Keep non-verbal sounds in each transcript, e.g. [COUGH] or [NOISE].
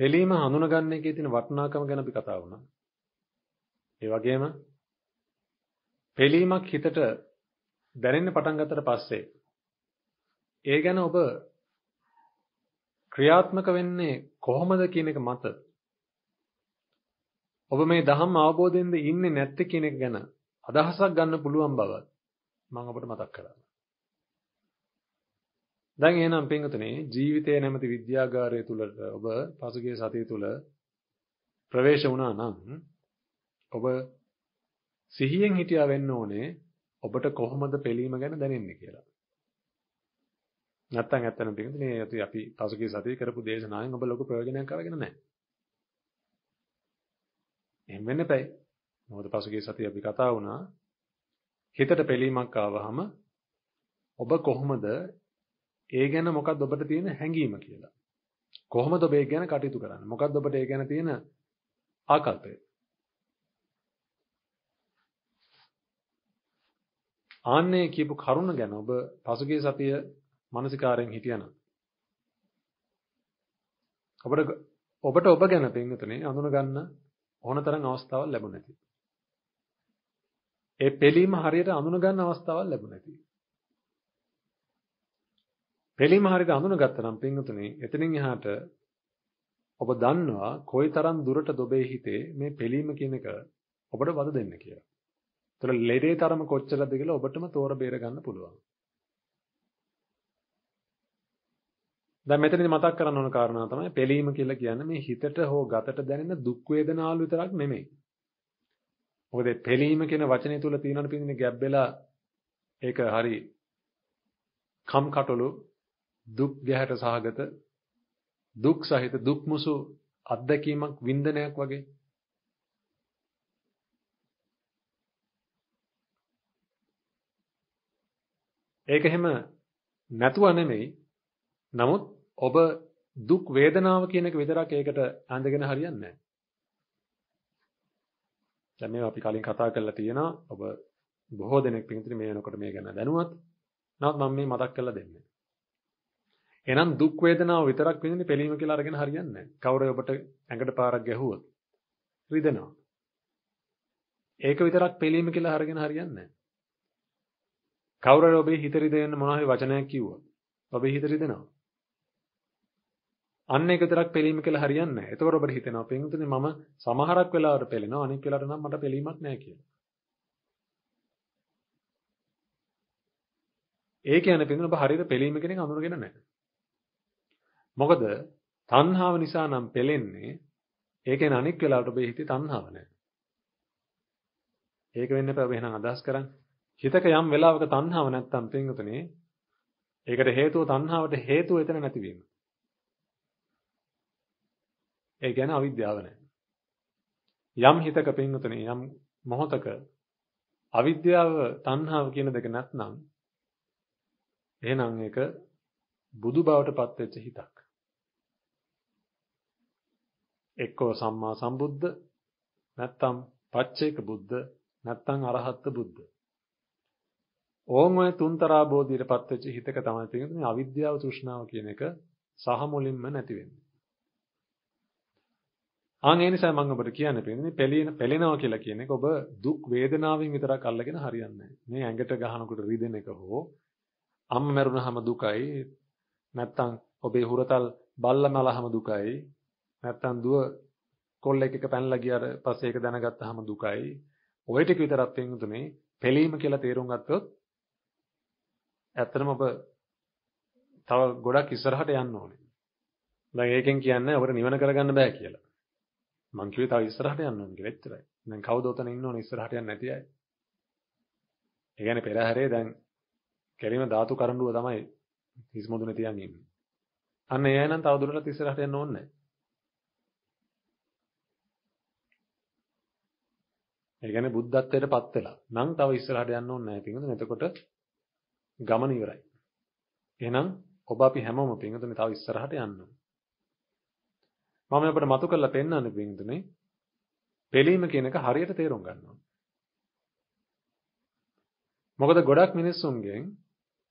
පෙලීම හඳුනගන්න එකේ තියෙන වටිනාකම ගැන අපි කතා වුණා. ඒ වගේම පෙලීමක් හිතට දැනෙන්න පටන් ගත්තට පස්සේ ඒ ගැන ඔබ ක්‍රියාත්මක වෙන්නේ කොහොමද කියන එක මත ඔබ මේ ධම්ම අවබෝධයෙන්ද ඉන්නේ නැත්තේ කියන එක ගැන අදහසක් ගන්න පුළුවන් බව මම ඔබට මතක් කරා. දැන් එහෙනම් පින්වතුනි ජීවිතය නැමැති විද්‍යාගාරය තුල ඔබ පසුගිය සතිය තුල ප්‍රවේශ වුණා නම් ඔබ සිහියෙන් හිටියා වෙන්න ඕනේ ඔබට කොහොමද පෙළීම ගැන දැනෙන්නේ කියලා. නැත්තම් ඇත්තටම පින්වතුනි අපි පසුගිය සතියේ කරපු දේශනාවෙන් ඔබ ලොකු ප්‍රයෝජනයක් අරගෙන නැහැ. එහෙම වෙන්න එපයි. මොකද පසුගිය සතියේ අපි කතා වුණා හිතට පෙළීමක් ආවහම ඔබ කොහොමද ඒ ගැන මොකක්ද ඔබට තියෙන හැඟීම කියලා. කොහොමද ඔබ ඒ ගැන කටයුතු කරන්නේ? මොකක්ද ඔබට ඒ ගැන තියෙන ආකල්පය? ආන්නේ කියපු කරුණ ගැන ඔබ පසුගිය සතිය මානසිකාරයෙන් හිටියනම් ඔබට ඔබට ඔබ ගැන පින්විතනේ අඳුන ගන්න ඕනතරම් අවස්ථාවක් ලැබුණ නැති. ඒ පෙළීම හරියට අඳුන ගන්න අවස්ථාවක් ලැබුණ නැති. පෙළීම හරියට අඳුනගත්තා නම් පින්වතුනි එතනින් එහාට ඔබ දන්නවා කොයිතරම් දුරට ඔබේ හිතේ මේ පෙළීම කියන එක ඔබට වද දෙන්න කියලා. ඒතර ලෙඩේ තරම කොච්චරද කියලා ඔබටම තෝර බේර ගන්න පුළුවන්. දැන් මෙතනදී මතක් කරන්න ඕන කාරණා තමයි පෙළීම කියලා කියන්නේ මේ හිතට හෝ ගතට දැනෙන දුක් වේදනාවල් විතරක් නෙමෙයි. මොකද පෙළීම කියන වචනේ තුල තියෙනවනේ පිටින් ගැබ් වෙලා ඒක හරි කම්කටොළු දුක් ගැහැට සහගත දුක් සහිත දුක් මුසු අත්දැකීමක් වින්දනයක් වගේ ඒක එහෙම නැතුව නෙමෙයි නමුත් ඔබ දුක් වේදනාව කියන එක විතරක් ඒකට ඇඳගෙන හරියන්නේ නැහැ. දැන් මේවා අපි කලින් කතා කරලා තියෙනවා. ඔබ බොහෝ දෙනෙක් පිටින් මේ වෙනකොට මේ ගැන දැනුවත්. නමුත් මම මේ මතක් කරලා දෙන්නේ. එහෙනම් දුක් වේදනාව විතරක් විඳින්න පිළීම කියලා අරගෙන හරියන්නේ නැහැ. කවුරු ඔබට ඇඟට පාරක් ගැහුවොත් රිදෙනවා. ඒක විතරක් පිළීම කියලා අරගෙන හරියන්නේ නැහැ. කවුරු ඔබේ හිත රිදෙන්න මොනවා හරි වචනයක් කිව්වොත් ඔබේ හිත රිදෙනවා. අන්න ඒක විතරක් පිළීම කියලා හරියන්නේ නැහැ. එතකොට ඔබට හිතෙනවා පින්තුනේ මම සමහරක් වෙලාවට පෙළෙනවා අනික් වෙලාවට නම් මට පිළීමක් නැහැ කියලා. ඒ කියන්නේ පින්තුනේ ඔබ හරියට පිළීම කෙනෙක් අඳුරගෙන නැහැ. මොකද තණ්හාව නිසා නම් පෙලෙන්නේ ඒ කියන්නේ අනික් වෙලාවට ඔබේ හිතේ තණ්හාව නැහැ. ඒක වෙන්න එපා ඔබ එහෙනම් අදහස් කරන්නේ. හිතක යම් වෙලාවක තණ්හාව නැත්තම් පින්වතුනේ ඒකට හේතුව තණ්හාවට හේතුව එතන නැතිවීම. ඒ කියන්නේ අවිද්‍යාව නැහැ. යම් හිතක පින්වතුනේ යම් මොහතක අවිද්‍යාව තණ්හාව කියන දෙක නැත්නම් එහෙනම් ඒක බුදු බවට පත් වෙච්ච හිතක්. එක්කෝ සම්මා සම්බුද්ධ නැත්තම් පච්චේක බුද්ධ නැත්තම් අරහත් බුද්ධ. ඕම් ඔය තුන්තරා බෝධියටපත් වෙච්ච හිතක තමයි තියෙන්නේ අවිද්‍යාව තෘෂ්ණාව කියන එක සහ මුලින්ම නැති වෙන්නේ. ආන් ඒ නිසා මම ඔබට කියන්න පින්නේ පෙළෙන පෙළෙනවා කියලා කියන එක ඔබ දුක් වේදනාවෙන් විතරක් අල්ලගෙන හරියන්නේ නැහැ. මේ ඇඟට ගහනකොට රිදෙන එක හෝ අම්ම මරුණාම දුකයි නැත්තම් ඔබේ හුරතල් බල්ල මලහම දුකයි නැත්තම් දුව කොල්ලෙක් එක පැනලා ගියාට පස්සේ ඒක දැනගත්තාම දුකයි. ওই ටික විතරක් තේරුම් පෙළීම කියලා තේරුම් ගත්තොත් ඇත්තටම ඔබ තව ගොඩක් ඉස්සරහට යන්න ඕනේ. දැන් ඒකෙන් කියන්නේ ඔබට නිවන කරගන්න බෑ කියලා. මං කිව්වේ තව ඉස්සරහට යන්න ඕනේ කියලා එච්චරයි. දැන් කවුද උතන ඉන්න ඕනේ ඉස්සරහට යන්න නැති අය? ඒ කියන්නේ පෙරහැරේ දැන් කෙලිම ධාතු කරඬුව තමයි හිස් මුදුනේ තියන් ඉන්නේ. අන්න ඒ අය නම් තව දුරටත් ඉස්සරහට යන්න ඕනේ නැහැ. ඒ කියන්නේ බුද්ධත්වයට පත් වෙලා. නම් තව ඉස්සරහට යන්න ඕනේ නැහැ පින්වතුනි. එතකොට ගමන ඉවරයි. එහෙනම් ඔබ අපි හැමෝම පින්වතුනි තව ඉස්සරහට යන්න ඕනේ. මම අපිට මතු කරලා පෙන්නන්නේ පින්වතුනි. පිළීම කියන එක හරියට තේරුම් ගන්න ඕනේ. මොකද ගොඩක් මිනිස්සුන්ගෙන්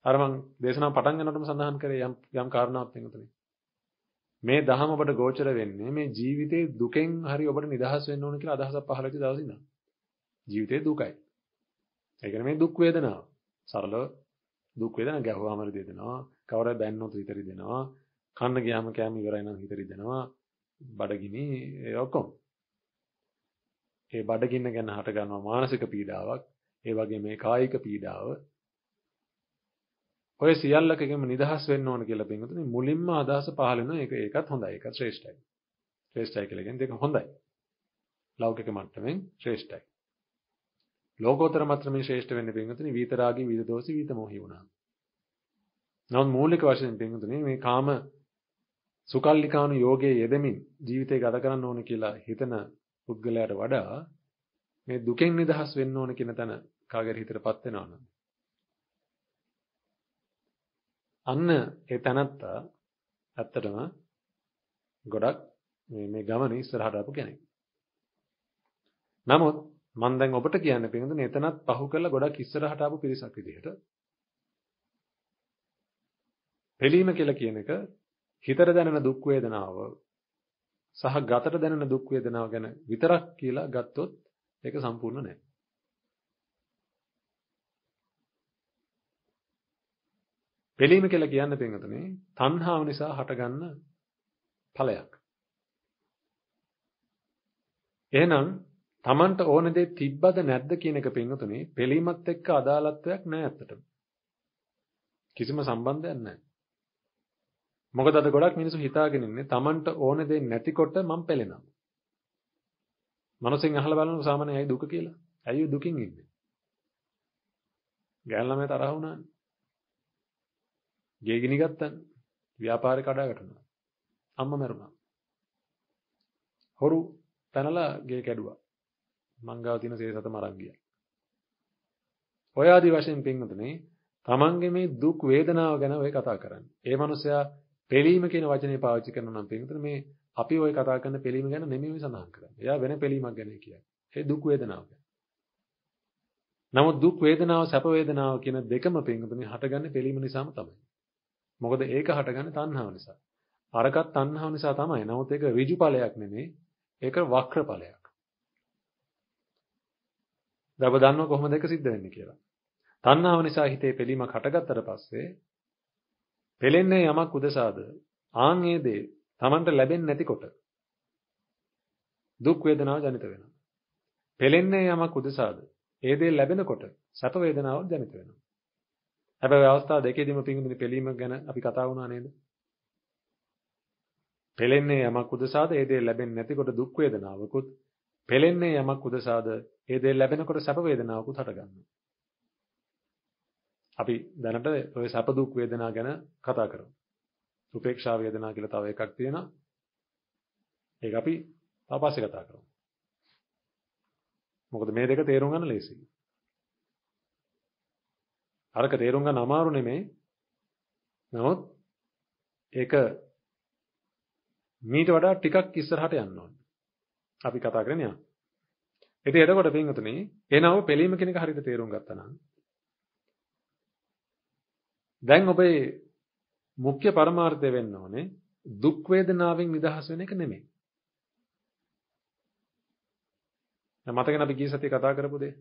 අර මං දේශනාව පටන් ගන්නකොටම සඳහන් කරේ යම් යම් කාරණාවක් පින්වතුනි. මේ දහම ඔබට ගෝචර වෙන්නේ මේ ජීවිතේ දුකෙන් හරි ඔබට නිදහස් වෙන්න ඕන කියලා අදහසක් පහළ වෙච්ච දවසේ ඉඳන්. ජීවිතේ දුකයි. ඒ කියන්නේ මේ දුක් වේදනාව. සරලව දුක් වේදනා ගැහුවාම රිදෙනවා. කවරද බැන්නොත් හිත රිදෙනවා. කන්න ගියාම කෑම ඉවරයි නම් හිත රිදෙනවා. බඩගිනි ඒ ඔක්කොම. ඒ බඩගින්න ගැන හට ගන්නවා මානසික පීඩාවක්. ඒ වගේ මේ කායික පීඩාව ඔය සියල්ලකගෙම නිදහස් වෙන්න ඕන කියලා පින්වතුනි මුලින්ම අදහස පහළ වෙනවා ඒක ඒකත් හොඳයි ඒකත් ශ්‍රේෂ්ඨයි ශ්‍රේෂ්ඨයි කියලා කියන්නේ දෙක හොඳයි ලෞකික මට්ටමින් ශ්‍රේෂ්ඨයි ලෝකෝත්තර මට්ටමින් ශ්‍රේෂ්ඨ වෙන්නේ පින්වතුනි. විතරාගී විදෝසි විතමෝහි වුණා. නමුත් මූලික වශයෙන් පින්වතුනි මේ කාම සුකල්ලිකාණු යෝගයේ යෙදෙමින් ජීවිතය ගත කරන්න ඕන කියලා හිතන පුද්ගලයාට වඩා මේ දුකෙන් නිදහස් වෙන්න ඕන කියන තැන කාගේ හිතටපත් වෙනවා නම්. අන්න ඒ තැනත්තා ඇත්තටම ගොඩක් මේ මේ ගමන ඉස්සරහට ආපු කෙනෙක්. නමුත් මම දැන් ඔබට කියන්න පිළිඳුනේ එතනත් පහු කරලා ගොඩක් ඉස්සරහට ආපු පිරිසක් විදිහට පිළීම කියලා කියන එක හිතට දැනෙන දුක් වේදනාව සහ ගතට දැනෙන දුක් වේදනාව ගැන විතරක් කියලා ගත්තොත් ඒක සම්පූර්ණ නැහැ. පිළීම කියලා කියන්න පින්වතුනි තණ්හාව නිසා හටගන්න ඵලයක්. එහෙනම් Tamanට ඕන දේ තිබ්බද නැද්ද කියන එක පින්වතුනි පිළීමත් එක්ක අදාළත්වයක් නැහැ ඇත්තටම. කිසිම සම්බන්ධයක් නැහැ. මොකද අද ගොඩක් මිනිස්සු හිතාගෙන ඉන්නේ Tamanට ඕන දේ නැතිකොට මම පෙළෙනවා. මනසෙන් අහලා බලනකොට සාමාන්‍යයෙන් ඇයි දුක කියලා? ඇයි දුකින් ඉන්නේ? ගෑන් ළමයි තරහ වුණානේ. ගේ ගිනි ගත්තා. ව්‍යාපාරේ කඩාවැටුණා. අම්මා මැරුණා. හොරු පැනලා ගේ කැඩුවා. මංගාව තියෙන සේසතම අරන් ගියා. ඔය ආදි වශයෙන් පින්වතුනි තමන්ගේ මේ දුක් වේදනාව ගැන ඔය කතා කරන්නේ. ඒ මනුස්සයා පෙලීම කියන වචනේ පාවිච්චි කරනවා නම් පින්වතුනි මේ අපි ওই කතා කරන පිළීම ගැන නෙමෙයි සඳහන් කරන්නේ. එයා වෙන පිළීමක් ගැන කියන්නේ. ඒ දුක් වේදනාව ගැන. නමුත් දුක් වේදනාව සැප වේදනාව කියන දෙකම පින්ගුතුනි හටගන්නේ පිළීම නිසාම තමයි. මොකද ඒක හටගන්නේ තණ්හාව නිසා. අරකත් තණ්හාව නිසා තමයි. නමුත් ඒක ඍජු ඵලයක් නෙමෙයි. ඒක වක්‍ර ඵලයක්. දැන් ඔබ දන්නව කොහොමද ඒක සිද්ධ වෙන්නේ කියලා. තණ්හාව නිසා හිතේ පිළීමක් හටගත්තට පස්සේ පෙලෙන්නේ යමක් උදෙසාද? ආන් ඒ දේ Tamanට ලැබෙන්නේ නැතිකොට දුක් වේදනාව ජනිත වෙනවා. පෙලෙන්නේ යමක් උදෙසාද? ඒ දේ ලැබෙනකොට සැප වේදනාවක් ජනිත වෙනවා. හැබැයි අවස්ථා දෙකේදීම පිංගුතුනි පෙලීම ගැන අපි කතා වුණා නේද? පෙලෙන්නේ යමක් උදෙසාද? ඒ දේ ලැබෙන්නේ නැතිකොට දුක් වේදනාවකුත් පෙලෙන්නේ යමක් උදෙසාද? ඒ දේ ලැබෙනකොට සැප වේදනාවකුත් හටගන්නවා. අපි දැනට ඔය සැප දුක් වේදනා ගැන කතා කරමු. උපේක්ෂා වේදනා කියලා තව එකක් තියෙනවා. ඒක අපි තව පස්සේ කතා කරමු. මොකද මේ දෙක තේරුම් ගන්න ලේසියි. අරක තේරුම් ගන්න අමාරු නෙමෙයි. නමුත් ඒක මීට වඩා ටිකක් ඉස්සරහට යන්න ඕනේ. අපි කතා කරන්නේ යා. ඉතින් එතකොට පින්වතුනි එනව පිළීම කෙනෙක් හරියට තේරුම් ගත්තා නම් දැන් ඔබේ මුඛ්‍ය පරමාර්ථය වෙන්න ඕනේ දුක් වේදනාවෙන් නිදහස් වෙන එක නෙමෙයි. දැන් මතකනේ අපි ගිය සතියේ කතා කරපු දේ.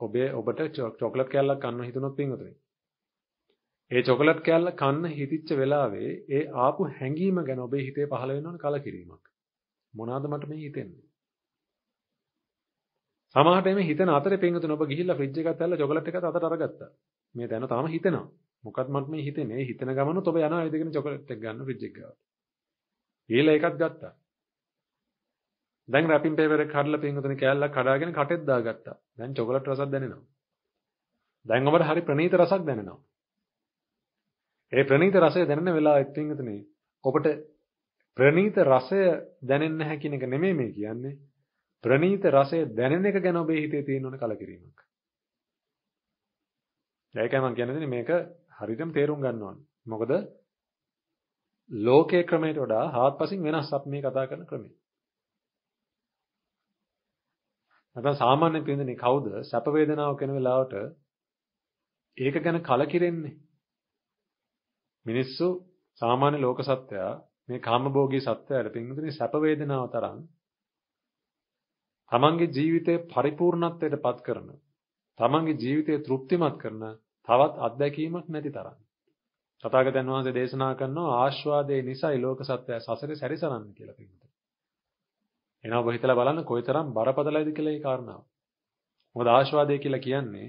ඔබේ ඔබට චොකලට් කෑල්ලක් කන්න හිතුනොත් පින්වතුනි. ඒ චොකලට් කෑල්ල කන්න හිතිච්ච වෙලාවේ ඒ ආපු හැඟීම ගැන ඔබේ හිතේ පහළ වෙන ඕන කලකිරීමක්. මොනවාද මට මේ හිතෙන්නේ? සමහරට මේ හිතන අතරේ පින්වතුනි ඔබ ගිහිල්ලා ෆ්‍රිජ් එකත් ඇල්ල චොකලට් එකත් අතට අරගත්තා. මේ දැන තාම හිතෙනවා. මොකක්ද මට මේ හිතෙන්නේ? හිතන ගමනොත් ඔබ යනවා ඒ දෙකෙන් චොකලට් එක ගන්න ෆ්‍රිජ් එක ගාවට. ඊළඟ එකත් ගත්තා. දැන් රැපින් පේපර් එක කඩලා පින්වතුනි කෑල්ලක් කඩාගෙන කටෙත් දාගත්තා. දැන් චොකලට් රසක් දැනෙනවා. දැන් ඔබට හරි ප්‍රණීත රසක් දැනෙනවා. ඒ ප්‍රණීත රසය දැනෙන වෙලාවෙත් පින්වතුනි ඔබට ප්‍රණීත රසය දැනෙන්නේ නැහැ කියන එක නෙමෙයි මේ කියන්නේ. ප්‍රණීත රසය දැනෙන එක ගැන ඔබේ හිතේ තියෙන ඕන කලකිරීමක්. ඒකයි මම කියන්නේ මේක හරියටම තේරුම් ගන්න ඕනේ. මොකද ලෝකයේ ක්‍රමයට වඩා හාත්පසින් වෙනස් අපි මේ කතා කරන ක්‍රමය. නැත්නම් සාමාන්‍ය පින්දනේ කවුද සැප වේදනාව කෙන වෙලාවට ඒක ගැන කලකිරෙන්නේ? මිනිස්සු සාමාන්‍ය ලෝක සත්‍යය මේ කාමභෝගී සත්‍යයට පින්වතුනි සැප වේදනාව තරම් තමන්ගේ ජීවිතය පරිපූර්ණත්වයට පත් කරන තමන්ගේ ජීවිතය තෘප්තිමත් කරන තවත් අත්දැකීමක් නැති තරම් තථාගතයන් වහන්සේ දේශනා කරනවා ආස්වාදයේ නිසයි ලෝක සත්‍යය සසරේ සැරිසරන්නේ කියලා පින්වතුනි. එනවා ඔබ හිතලා බලන්න කොයිතරම් බරපතලයිද කියලා මේ කාරණාව. මොකද ආස්වාදය කියලා කියන්නේ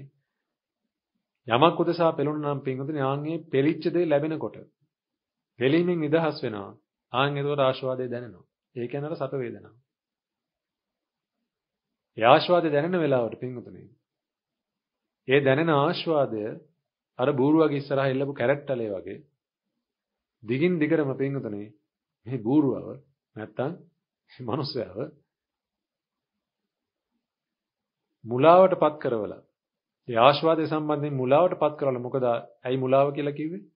යමක් උදෙසා පෙළුණ නම් පින්වතුනි ආන්ගේ පෙලිච්ච දේ ලැබෙනකොට පෙලීමෙන් නිදහස් වෙනවා. ආන් එතකොට ආස්වාදය දැනෙනවා. ඒ කියන්නේ අර සැප වේදනාව. ඒ ආස්වාදය දැනෙන වෙලාවට පින්වතුනි ඒ දැනෙන ආස්වාදය අර බූරුවගේ ඉස්සරහා එල්ලපු කැරට්ටලේ වගේ දිගින් දිගටම පින්වතුනි මේ බූරුවව නැත්තම් මිනිස්සයව මුලාවටපත් කරවලා ඒ ආස්වාදය සම්බන්ධයෙන් මුලාවටපත් කරවලා මොකද ඇයි මුලාව කියලා කිව්වේ?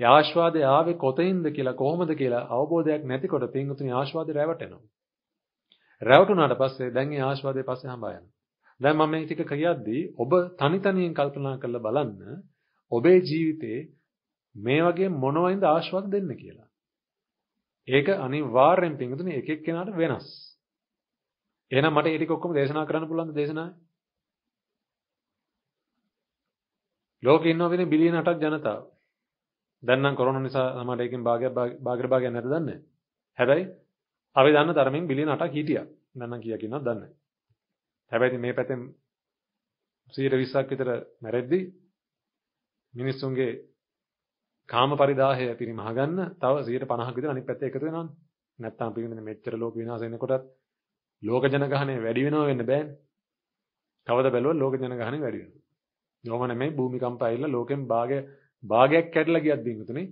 ඒ ආස්වාදය ආවේ කොතෙන්ද කියලා කොහොමද කියලා අවබෝධයක් නැතිකොට පින්වතුනි ආස්වාදය රැවටෙනවා. රැවටුණාට පස්සේ දැන් ඒ ආස්වාදයේ පස්සේ හඹා යනවා. දැන් මම මේ ටික කියද්දී ඔබ තනි තනියෙන් කල්පනා කරලා බලන්න ඔබේ ජීවිතේ මේ වගේ මොනවයින්ද ආස්වාද දෙන්න කියලා. ඒක අනිවාර්යෙන් පින්වතුනි එක එක්කෙනාට වෙනස්. එහෙනම් මට ඒ ටික ඔක්කොම දේශනා කරන්න පුළුවන්ද දේශනාවේ? ලෝකේ ඉන්නවා වෙන බිලියන 8ක් ජනතාව. දැන් නම් කොරෝනා නිසා තමයි ඒකෙන් භාගයක් භාගයට භාගයක් නැත දන්නේ. හැබැයි අපි දන්න තරමින් බිලියන 8ක් හිටියා. දැන් නම් කීයක් ඉන්නවද දන්නේ නැහැ. හැබැයි මේ පැත්තෙන් 120ක් විතර මැරෙද්දි මිනිස්සුන්ගේ කාම පරිදාහය පිරිමහ ගන්න තව 150ක් විතර අනිත් පැත්තේ එකතු වෙනවනේ. නැත්තම් පිළිගන්නේ මෙච්චර ලෝක විනාශ වෙනකොටත් ලෝක ජනගහනය වැඩි වෙනව වෙන්න බෑනේ. කවද බැලුවත් ලෝක ජනගහනය වැඩි වෙනවා. යෝම නෙමෙයි භූමිකම්ප ඇවිල්ලා ලෝකෙන් භාගය භාගයක් කැඩලා ගියත් දිනුතුනේ.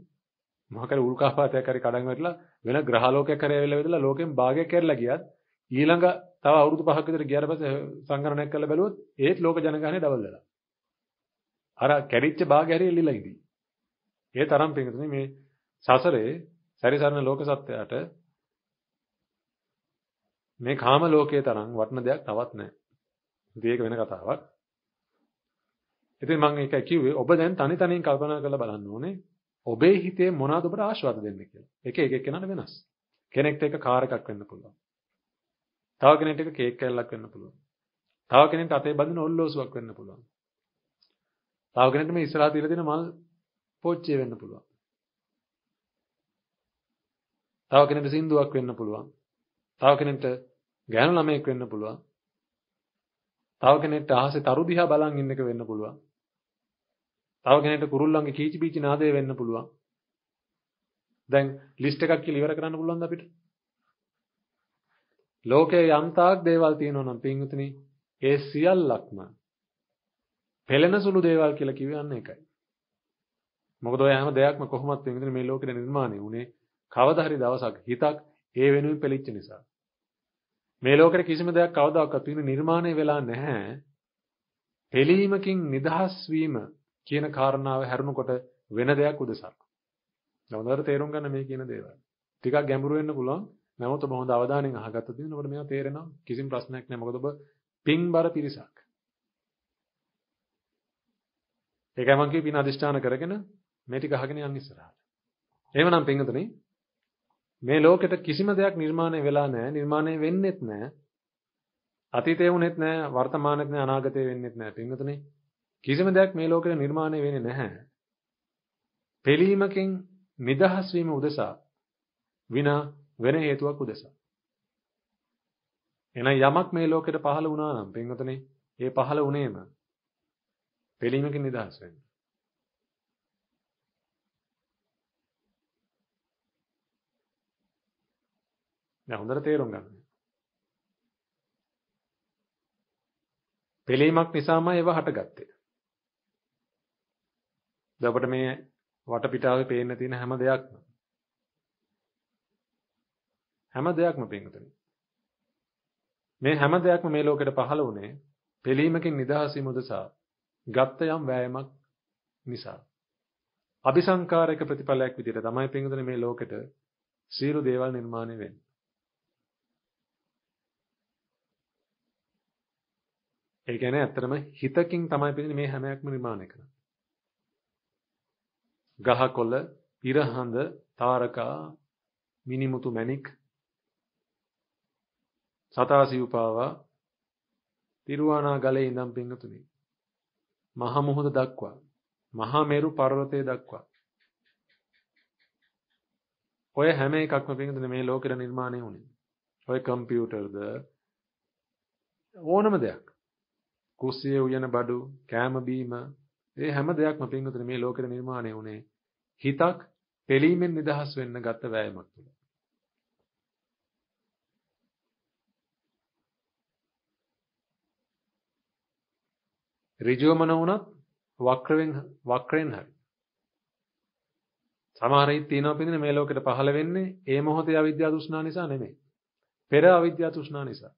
මොහකර උල්කාපාතයක් හරි කඩන් වැටලා වෙන ග්‍රහලෝකයක් හරි ඇවිල්ලා වෙදලා ලෝකෙන් භාගයක් කැඩලා ගියත් ඊළඟ තව අවුරුදු 5ක විතර ගියාට පස්සේ සංගණනයක් කරලා බැලුවොත් ඒත් ලෝක ජනගහනය ඩබල් වෙලා. අර කැඩිච්ච භාගය හරි එල්ලිලා ඉඳී. ඒ තරම් පිටුනේ මේ සසරේ සැරිසරන ලෝක සත්‍යයට මේ කාම ලෝකයේ තරම් වටින දෙයක් තවත් නැහැ. ඉතින් ඒක වෙන කතාවක්. ඉතින් මම ඒක කිව්වේ ඔබ දැන් තනි තනියෙන් කල්පනා කරලා බලන්න ඕනේ ඔබේ හිතේ මොනවද ඔබට ආශාවද දෙන්නේ කියලා. ඒක එක එක්කෙනාට වෙනස්. කෙනෙක්ට ඒක කාර් එකක් වෙන්න පුළුවන්. තව කෙනෙක්ට ඒක කේක් කෑල්ලක් වෙන්න පුළුවන්. තව කෙනෙක්ට අතේ බඳින ඔල්ලෝසුවක් වෙන්න පුළුවන්. තව කෙනෙක්ට මේ ඉස්සරහා තියලා තියෙන මල් පෝච්චිය වෙන්න පුළුවන්. තව කෙනෙක්ට සින්දුවක් වෙන්න පුළුවන්. තව කෙනෙක්ට ගෑනු ළමයෙක් වෙන්න පුළුවන්. තව කෙනෙක්ට අහසේ තරු දිහා බලන් ඉන්න එක වෙන්න පුළුවන්. තව කෙනෙක්ට කුරුල්ලන්ගේ කීචි පීචි නාදය වෙන්න පුළුවන්. දැන් ලිස්ට් එකක් කියලා ඉවර කරන්න පුළුවන්ද අපිට? ලෝකේ යම් තාක් දේවල් තියෙනවා නම් පින්විතනි ඒ සියල්ලක්ම පෙළෙන සුළු දේවල් කියලා කිව්වේ අන්න ඒකයි. මොකද ඔය හැම දෙයක්ම කොහොමත් පින්විතනි මේ ලෝකෙට නිර්මාණය වුණේ කවදා හරි දවසක් හිතක් ඒ වෙනුවෙන් පෙලිච්ච නිසා. මේ ලෝකෙට කිසිම දෙයක් කවදාකවත් පින්න නිර්මාණය වෙලා නැහැ. පෙලීමකින් නිදහස් වීම කියන කාරණාව හැරුණකොට වෙන දෙයක් උදෙසා. නමුත් තේරුම් ගන්න මේ කියන දේවල්. ටිකක් ගැඹුරු වෙන්න පුළුවන්. නමුත් ඔබ හොඳ අවධානයෙන් අහගත්තොත් ඉතින් ඔබට මේවා තේරෙනවා. කිසිම ප්‍රශ්නයක් නැහැ. මොකද ඔබ පින්බර පිරිසක්. ඒකයි මම කිව්ව පින අදිෂ්ඨාන කරගෙන මේ ටික අහගෙන යන්න ඉස්සරහට. එහෙමනම් පින්වතුනි මේ ලෝකෙට කිසිම දෙයක් නිර්මාණය වෙලා නැහැ. නිර්මාණය වෙන්නෙත් නැහැ. අතීතේ වුණෙත් නැහැ, වර්තමානෙත් නැහැ, අනාගතේ වෙන්නෙත් නැහැ. පින්වතුනි කිසිම දෙයක් මේ ලෝකෙට නිර්මාණය වෙන්නේ නැහැ. පෙලීමකින් නිදහස් වීම උදෙසා විනා වෙන හේතුවක් උදෙසා. එහෙනම් යමක් මේ ලෝකෙට පහළ වුණා නම් පින්වතුනි, ඒ පහළ වුණේම පෙලීමකින් නිදහස් වෙන්න. දැන් හොඳට තේරුම් ගන්න. පෙලීමක් නිසාමයි ඒව හටගත්තේ. දැන් අපිට මේ වටපිටාවේ පේන්න තියෙන හැම දෙයක්ම හැම දෙයක්ම පින්තුනේ. මේ හැම දෙයක්ම මේ ලෝකෙට පහළ වුණේ පෙලීමකින් නිදහස් වීම උදෙසා ගත්ත යම් වෑයමක් නිසා. අபிසංකාරයක ප්‍රතිඵලයක් විදිහට තමයි පින්තුනේ මේ ලෝකෙට සියලු දේවල් නිර්මාණය වෙන්නේ. ඒ කියන්නේ ඇත්තටම හිතකින් තමයි පිළින්නේ මේ හැම එකක්ම නිර්මාණය කරන්නේ. ගහකොළ, ඉරහඳ, තාරකා, මිනිමුතු මැණික් සතා සිව්පාවා තිරුවානා ගලේ ඉඳන් පිංගතුනි. මහ මුහුද දක්වා මහා මේරු පර්වතය දක්වා. ඔය හැම එකක්ම පිංගතුනි මේ ලෝකෙට නිර්මාණය වුණේ. ඔය කම්පියුටර්ද? ඕනම දෙයක්. කුස්සියේ උයන බඩු කෑම බීම ඒ හැම දෙයක්ම පිංගතුනි මේ ලෝකෙට නිර්මාණය වුණේ හිතක් පෙලීමෙන් නිදහස් වෙන්න ගත වෑයමක් තුළ ඍජුවම නොවුනත් වක්‍රවෙන් වක්‍රෙන් හරි. සමහර හිත් තියෙනවා පිටින් මේ ලෝකෙට පහළ වෙන්නේ ඒ මොහොතේ අවිද්‍යාව තෘෂ්ණා නිසා නෙමෙයි. පෙර අවිද්‍යාව තෘෂ්ණා නිසා.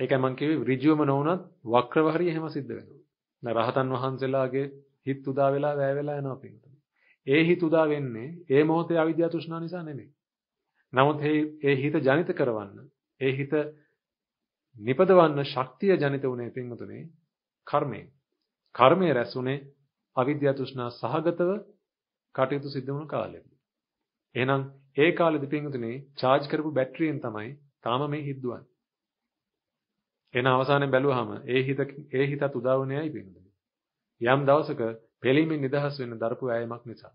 ඒකයි මම කිව්වේ ඍජුවම නොවුනත් වක්‍රව හරි එහෙම සිද්ධ වෙනවා. දැන් රහතන් වහන්සේලාගේ හිත උදා වෙලා වැය වෙලා යනවා පිටින්. ඒ හිත උදා වෙන්නේ ඒ මොහොතේ අවිද්‍යාව තෘෂ්ණා නිසා නෙමෙයි. නමුත් ඒ හිත ජනිත කරවන්න ඒ හිත නිපදවන්න ශක්තිය ජනිත වුණේ පින්වතුනේ කර්මයෙන්. කර්මය රැස්ුනේ අවිද්‍යා තෘෂ්ණා සහගතව කටයුතු සිද්ධ වුණු කාලෙදී. එහෙනම් ඒ කාලෙදී පින්වතුනේ charge කරපු බැටරියෙන් තමයි තාම මේ හිද්දුවන්නේ. එන අවසානයේ බැලුවාම ඒ හිත ඒ හිතත් උදා වුණේ ඇයි පින්වතුනේ? යම් දවසක පෙලීමෙන් නිදහස් වෙන්න දරපු ඇයමක් නිසා.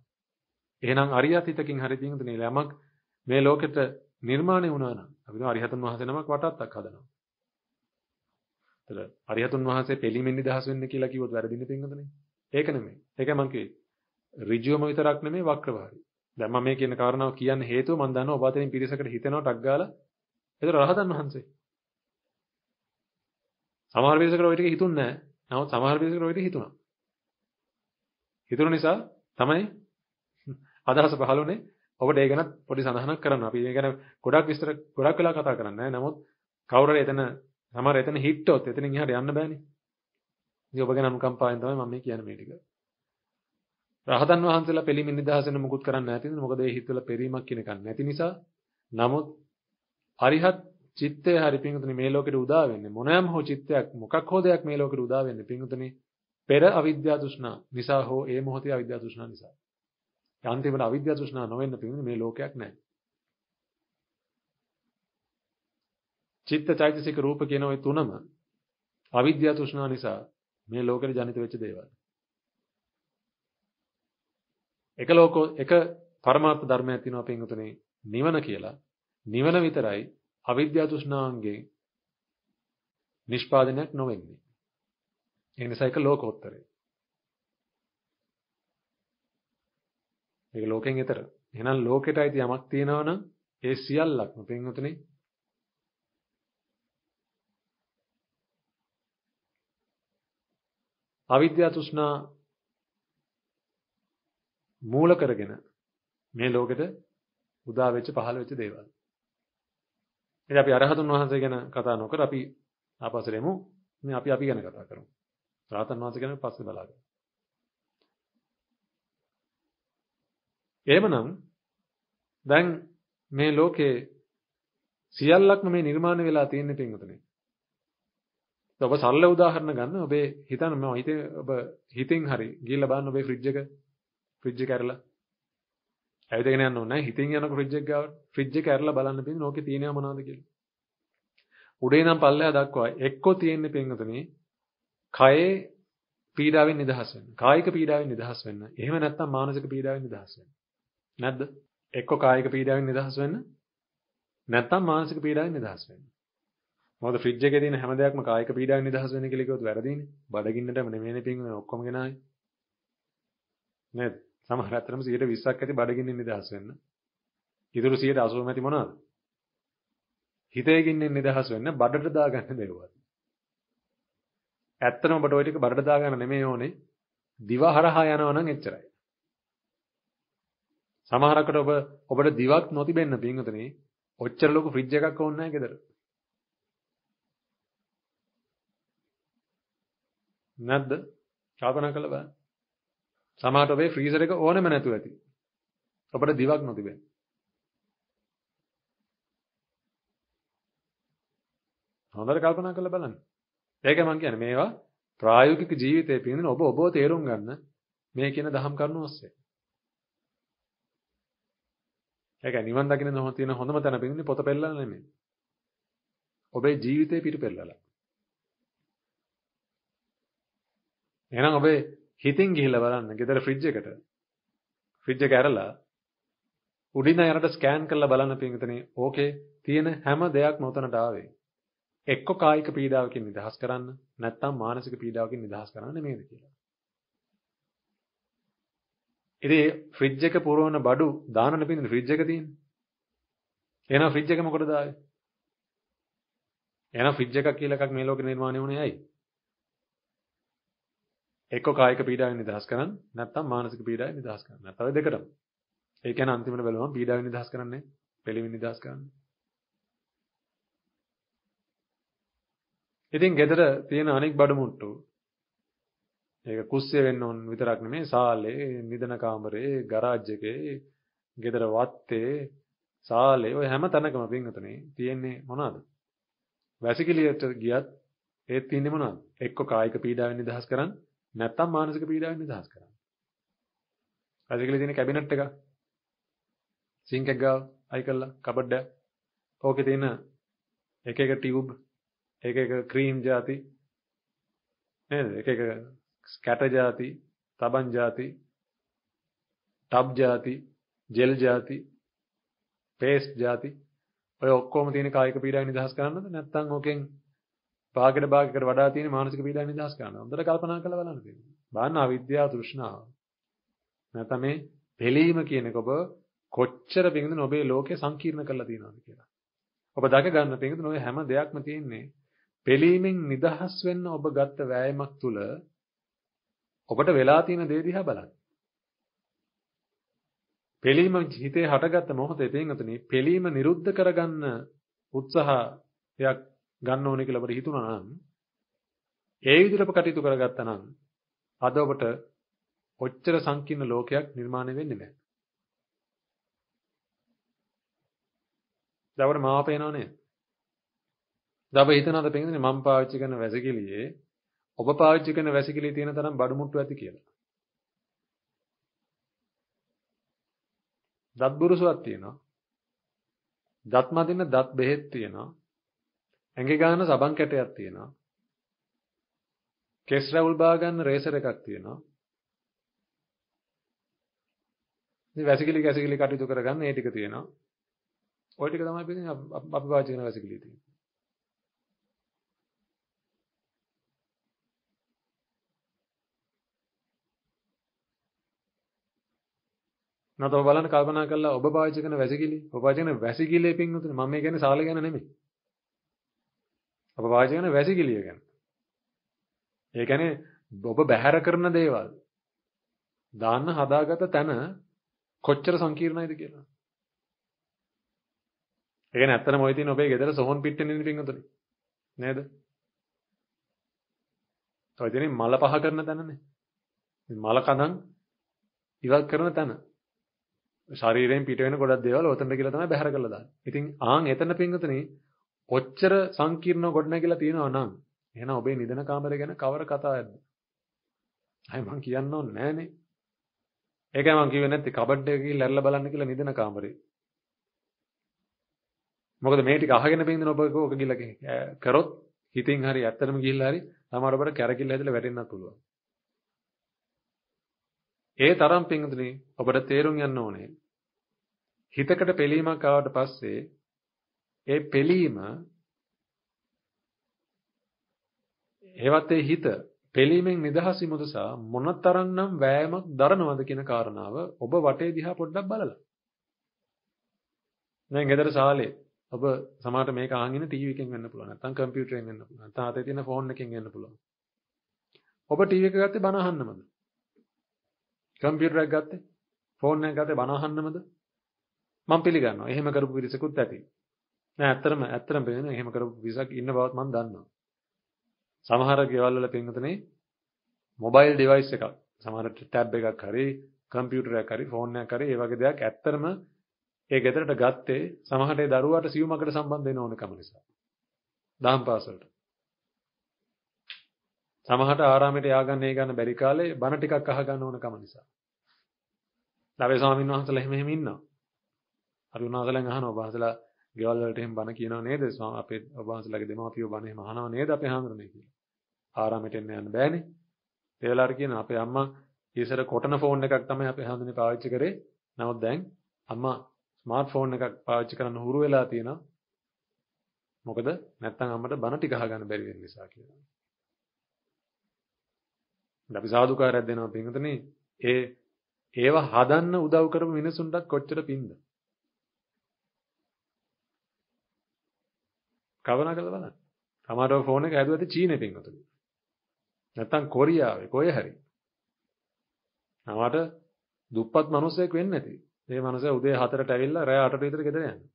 එහෙනම් අරියත් හිතකින් හරි පින්වතුනේ යමක් මේ ලෝකෙට නිර්මාණය වුණා නම් අපි අරිහතන් වහන්සේ නමක් වටාත්තක් හදනවා. ඒතර අරිහතුන් වහන්සේ පිළිමින් නිදහස් වෙන්න කියලා කිව්වොත් වැරදිනේ පින්වතුනි. ඒක නෙමෙයි. ඒකයි මම කිව්වේ. ඍජුවම විතරක් නෙමෙයි වක්‍රවහරි. දැන් මම මේ කියන කාරණාව කියන්න හේතුව මම දන්නවා ඔබ අතරින් පිරිසකට හිතෙනවා ටක් ගාලා. ඒතර රහතන් වහන්සේ. සමහර පිරිසකට ඔය ටික හිතුන්නේ නැහැ. නමුත් සමහර පිරිසකට ඔය ටික හිතුණා. හිතුන නිසා තමයි අදහස පහළුනේ ඔබට ඒ ගැන පොඩි සඳහනක් කරන්න. අපි මේ ගැන ගොඩක් විස්තර ගොඩක් වෙලා කතා කරන්නේ නැහැ. නමුත් කවුරු හරි එතන සමහර එතන හිට්ටොත් එතනින් එහාට යන්න බෑනේ. ඉතින් ඔබ ගැන අනුකම්පාවෙන් තමයි මම මේ කියන්නේ මේ ටික. රහතන් වහන්සේලා පිළිමින් නිදහසෙන් මුකුත් කරන්නේ නැති නිසා මොකද ඒ හිතවල පෙරීමක් කියන එකක් නැති නිසා නමුත් අරිහත් චිත්තය හරි පිංගුතුනි මේ ලෝකෙට උදා වෙන්නේ මොනෑම හෝ චිත්තයක් මොකක් හෝ දෙයක් මේ ලෝකෙට උදා වෙන්නේ පිංගුතුනි පෙර අවිද්‍යා තෘෂ්ණා නිසා හෝ ඒ මොහොතේ අවිද්‍යා තෘෂ්ණා නිසා. අන්තිමට අවිද්‍යා තෘෂ්ණා නොවෙන්න පිංගුතුනි මේ ලෝකයක් නැහැ. චිත්ත චෛතසික රූප කියන ওই තුනම අවිද්‍යාව තෘෂ්ණාව නිසා මේ ලෝකෙට ජනිත වෙච්ච දේවල්. එක ලෝකෝ එක පරමාර්ථ ධර්මයක් තියෙනවා පින්වතුනි නිවන කියලා. නිවන විතරයි අවිද්‍යාව තෘෂ්ණාවන්ගේ නිෂ්පාදනයක් නොවෙන්නේ. ඒ නිසා ඒක ලෝකෝත්තරයි. ඒක ලෝකෙන් ඈතර. එහෙනම් ලෝකෙට අයිති යමක් තියෙනවා නම් ඒ සියල්ලක්ම පින්වතුනි අවිද්‍යා තෘෂ්ණා මූල කරගෙන මේ ලෝකෙට උදා වෙච්ච පහළ වෙච්ච දේවල්. ඉතින් අපි අරහතුන් වහන්සේ ගැන කතා නොකර අපි ආපස්සට එමු. මේ අපි අපි ගැන කතා කරමු. රාතන් වහන්සේ ගැන පස්සේ බලාගමු. එහෙමනම් දැන් මේ ලෝකේ සියල්ලක්ම මේ නිර්මාණය වෙලා තියෙන පින්වතුනි. ඔබ සරල උදාහරණ ගන්න ඔබේ හිතන්න මම හිතේ ඔබ හිතින් හරි ගිහිල්ලා බලන්න ඔබේ ෆ්‍රිජ් එක ෆ්‍රිජ් එක ඇරලා ඇවිදගෙන යන්න ඕනේ. නැහැ හිතින් යනකොට ෆ්‍රිජ් එක ගාවට ෆ්‍රිජ් එක ඇරලා බලන්න පිටින් ඕකේ තියෙනව මොනවද කියලා. උඩේ නම් පල්ලෙහා දක්වා එක්කෝ තියෙන්නේ පින්වතුනි කයේ පීඩාවෙන් නිදහස් වෙන්න. කායික පීඩාවෙන් නිදහස් වෙන්න. එහෙම නැත්නම් මානසික පීඩාවෙන් නිදහස් වෙන්න. නැද්ද? එක්කෝ කායික පීඩාවෙන් නිදහස් වෙන්න. නැත්නම් මානසික පීඩාවෙන් නිදහස් වෙන්න. මොකද ෆ්‍රිජ් එකේ තියෙන හැම දෙයක්ම කායික පීඩාවෙන් නිදහස් වෙන්න කියලා කිව්වොත් වැරදීනේ. බඩගින්නටම නෙමෙයිනේ පින්ගුනේ ඔක්කොම ගෙනාවේ. නේද? සමහර අතරම 120ක් ඇති බඩගින්නෙන් නිදහස් වෙන්න. ඉතුරු 180 ඇති මොනවද? හිතේ ගින්නෙන් නිදහස් වෙන්න බඩට දාගන්න දේවල්. ඇත්තටම ඔබට ওই ටික බඩට දාගන්න නෙමෙයි ඕනේ. දිව හරහා යනවා නම් එච්චරයි. සමහරකට ඔබ ඔබට දිවක් නොතිබෙන්න පින්වතුනි ඔච්චර ලොකු ෆ්‍රිජ් එකක් ඕනේ නැහැ ගෙදර. නැද්ද? කල්පනා කරලා බලන්න. සමහරට ඔබේ ෆ්‍රීසර් එක ඕනෙම නැතුව ඇති. ඔබට දිවක් නොතිබෙන. හොඳට කල්පනා කරලා බලන්න. ඒක මම කියන්නේ මේවා ප්‍රායෝගික ජීවිතයේ පිළිඳින ඔබ ඔබව තේරුම් ගන්න මේ කියන දහම් කරුණු ඔස්සේ. ඒක නිවන් දකින්න නොහොත තියෙන හොඳම තැන පින්නේ පොත පෙන්නලා නෙමෙයි. ඔබේ ජීවිතේ පිටු පෙන්නලා. එහෙනම් ඔබේ හිතින් ගිහිල්ලා බලන්න ගෙදර ෆ්‍රිජ් එකට. ෆ්‍රිජ් එක ඇරලා උඩින් යනට ස්කෑන් කරලා බලන්න පින්විතනේ ඕකේ තියෙන හැම දෙයක්ම උතනට ආවේ. එක්ක කායික පීඩාවකින් නිදහස් කරන්න නැත්නම් මානසික පීඩාවකින් නිදහස් කරන්න නෙමෙයිද කියලා. ඉතින් ෆ්‍රිජ් එක පුරවන බඩු දානන පින්නේ ෆ්‍රිජ් එක තියෙන්නේ. එහෙනම් ෆ්‍රිජ් එක මොකටද ආවේ? එහෙනම් ෆ්‍රිජ් එකක් කියලා එකක් මේ ලෝකේ නිර්මාණය වුණේ ඇයි? එක්ක කායික පීඩාවෙන් නිදහස් කරන්න නැත්නම් මානසික පීඩාවෙන් නිදහස් කරන්න. නැත්නම් ඔය දෙකටම. ඒ කියන්නේ අන්තිමට බලුවම පීඩාවෙන් නිදහස් කරන්නේ පිළිවින් නිදහස් කරන්නේ. ඉතින් ගෙදර තියෙන අනෙක් බඩු මුට්ටු ඒක කුස්සිය වෙන්න ඕන විතරක් නෙමෙයි සාලේ, නිදන කාමරේ, ගරාජ් එකේ, ගෙදර වත්තේ, සාලේ ඔය හැම තැනකම පින්වතුනි තියෙන්නේ මොනවද? වැසිකිළියට ගියත් ඒත් තියෙන්නේ මොනවද? එක්ක කායික පීඩාවෙන් නිදහස් කරන්න නැත්තම් මානසික පීඩාවෙන් නිදහස් කරන්න. අද කියලා තියෙන කැබිනට් එක සිංක් එක ගාව අයි කළා කබඩ් එක. ඕකේ තියෙන එක එක ටියුබ් එක එක ක්‍රීම් ಜಾති නේද? එක එක ස්කැටර් ಜಾති, තබන් ಜಾති, ටබ් ಜಾති, ජෙල් ಜಾති, පේස්ට් ಜಾති ඔය ඔක්කොම තියෙන කායික පීඩාව නිදහස් කරන්නද නැත්නම් ඕකෙන් භාගයට භාගයකට වඩා තියෙන මානසික පීඩාවෙන් නිදහස් කරන්නද? හොඳට කල්පනා කරලා බලන්න තියෙනවා. බලන්න අවිද්‍යාව තෘෂ්ණාව. නැත්නම් මේ පිළීම කියන එක ඔබ කොච්චර පිටින්ද ඔබේ ලෝකේ සංකීර්ණ කරලා තියෙනවද කියලා. ඔබ දැක ගන්න පිටින්ද ඔය හැම දෙයක්ම තියෙන්නේ පිළීමෙන් නිදහස් වෙන්න ඔබ ගත්ත වෑයමක් තුල ඔබට වෙලා තියෙන දේ දිහා බලන්න. පිළීම හිතේ හටගත්ත මොහොතේ පින්වතුනි පිළීම නිරුද්ධ කරගන්න උත්සාහයක් ගන්න ඕනේ කියලා ඔබට හිතුණා නම් ඒ විදිහට කටයුතු කරගත්තා නම් අද ඔබට ඔච්චර සංකීර්ණ ලෝකයක් නිර්මාණය වෙන්නේ නැහැ. දවර මාව පේනව නේද? දව හිතනද පින්වතුනි මම පාවිච්චි කරන වැසිකිළියේ ඔබ පාවිච්චි කරන වැසිකිළියේ තියෙන තරම් බඩු මුට්ටු ඇති කියලා. දත් බුරුසුවක් තියෙනවා. දත් මදින්න දත් බෙහෙත් තියෙනවා. ඇඟේ ගන්න සබන් කැටයක් තියෙනවා. කෙස් රැවුල් බා ගන්න රේසර් එකක් තියෙනවා. ඉතින් වැසිකිලි ගැසිකිලි කටයුතු කරගන්න ඒ ටික තියෙනවා. ওই ටික තමයි අපි පාවිච්චි කරන වැසිකිලි තියෙන්නේ. නැත්නම් ඔබ බලන්න කල්පනා කරලා ඔබ පාවිච්චි කරන වැසිකිලි ඔබ පාවිච්චි කරන වැසිකිලියේ පින්නුතුනේ මම මේ කියන්නේ සාල ගැන නෙමෙයි. ඔබ පාවිච්චි කරන වැසිකිලිය ගැන. ඒ කියන්නේ ඔබ බැහැර කරන දේවල් දාන්න හදාගත තැන කොච්චර සංකීර්ණයිද කියලා. ඒ කියන්නේ ඇත්තටම ඔය තියෙන ඔබේ ගෙදර සොහොන් පිට්ටෙන්නේ නෙමෙයි පින්නුතුනේ. නේද? ඔය තියෙන මල පහ කරන තැනනේ. මල කඳන් ඉවත් කරන තැන. ශරීරයෙන් පිට වෙන ගොඩක් දේවල් ඔතනට කියලා තමයි බැහැර කරලා දාන්නේ. ඉතින් ආන් එතන පින්වතුනි ඔච්චර සංකීර්ණ ගොඩනැගිලා තියෙනවා නම් එහෙනම් ඔබේ නිදන කාමරය ගැන කවර කතාවක්ද? අය මං කියන්න ඕනේ නෑනේ. ඒකයි මං කිව්වේ නැත්තේ කබඩ් එක ගිහිල්ලා ඇරලා බලන්න කියලා නිදන කාමරේ. මොකද මේ ටික අහගෙන පින්දින ඔබ ඕක ගිහිල්ලා කරොත් හිතින් හරි ඇත්තටම ගිහිල්ලා හරි සමහර ඔබට කැරකිල්ල හැදලා වැටෙන්නත් පුළුවන්. ඒ තරම් පින්දුනි ඔබට තේරුම් යන්න ඕනේ හිතකට පෙලීමක් ආවට පස්සේ ඒ පෙලීම ඒවත් ඒ හිත පෙලීමෙන් නිදහස් වීම උදෙසා මොනතරම්නම් වෑයමක් දරනවද කියන කාරණාව ඔබ වටේ දිහා පොඩ්ඩක් බලලා. දැන් ගෙදර ශාලේ ඔබ සමහරට මේක අහන් ඉන්න ටීවී එකෙන් වෙන්න පුළුවන්. නැත්නම් කම්පියුටරෙන් වෙන්න පුළුවන්. නැත්නම් අතේ තියෙන ෆෝන් එකෙන් වෙන්න පුළුවන්. ඔබ ටීවී එක ගත්තේ බණ අහන්නමද? කම්පියුටර් එක ගත්තේ ෆෝන් එක ගත්තේ බණ අහන්නමද? මම පිළිගන්නවා. එහෙම කරපු පිරිසකුත් ඇති. නෑ ඇත්තටම ඇත්තටම පේන්නේ එහෙම කරපු පිරිසක් ඉන්න බවත් මම දන්නවා. සමහර ගෙවල් වල පින්වතුනේ මොබයිල් ඩිවයිස් එකක් සමහර ටැබ් එකක් හරි කම්පියුටර් එකක් හරි ෆෝන් එකක් හරි ඒ වගේ දෙයක් ඇත්තටම ඒ ගෙදරට ගත්තේ සමහරට ඒ දරුවාට සියුමකට සම්බන්ධ වෙන ඕනකම නිසා. දහම් පාසලට. සමහරට ආරාමයට යාගන්න ඒ ගන්න බැරි කාලේ බණ ටිකක් අහගන්න ඕනකම නිසා. ළවේ ස්වාමීන් වහන්සේලා එහෙම එහෙම ඉන්නවා. අපි උන්වහන්සේලාගෙන් අහනවා ඔබ වහන්සේලා ගෙවල් වලට එහෙම බණ කියනව නේද? ස්වාම අපේ ඔබ වහන්සේලාගේ දෙමාපියෝ බණ එහෙම අහනව නේද අපේ හාමුදුරනේ කියලා. ආරාමෙට එන්න යන්න බෑනේ. ඒ වෙලාවට කියන අපේ අම්මා ඉස්සර කොටන ෆෝන් එකක් තමයි අපේ හාමුදුරනේ පාවිච්චි කරේ. නමුත් දැන් අම්මා ස්මාර්ට් ෆෝන් එකක් පාවිච්චි කරන්න හුරු වෙලා තියෙනවා. මොකද නැත්තම් අම්මට බණ ටික අහගන්න බැරි වෙන නිසා කියලා. අපි සාදුකාරයක් දෙනවා පින්වතුනි. ඒ ඒව හදන්න උදව් කරපු මිනිසුන්ටත් කොච්චර පින්ද? කවනා කළා බලන්න. සමහරව ෆෝන් එක ඇදුවත් චීනේ පින්වතුනි. නැත්තම් කොරියාවේ කොහේ හරි. නමට දුප්පත් මිනිස්සෙක් වෙන්නේ නැති. මේ මිනිසා උදේ 4ට ඇවිල්ලා රෑ 8ට විතර ගෙදර යනවා.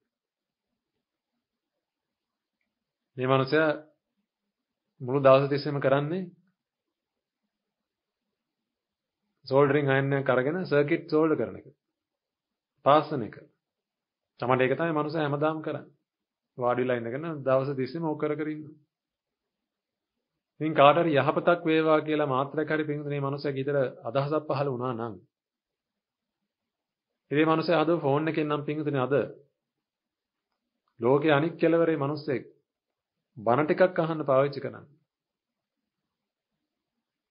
මේ මිනිසා මුළු දවස් තිස්සෙම කරන්නේ සෝල්ඩරින් අයන් එක අරගෙන සර්කිට් සෝල්ඩර් කරන එක. පාසන එක. තමයි ඒක තමයි මිනිසා හැමදාම කරන්නේ. වාඩිලා ඉඳගෙන දවස් තිස්සෙම ඕක කර කර ඉන්නවා. ඉතින් කාට හරි යහපතක් වේවා කියලා මාත්‍රයක් හරි පින්දුනේ මනුස්සයෙක් ඊතර අදහසක් පහළ වුණා නම් ඉතින් මනුස්සයා අද ෆෝන් එකෙන් නම් පින්දුනේ අද ලෝකේ අනික් කෙලවරේ මනුස්සයෙක් බණ ටිකක් අහන්න පාවිච්චි කරන්නේ.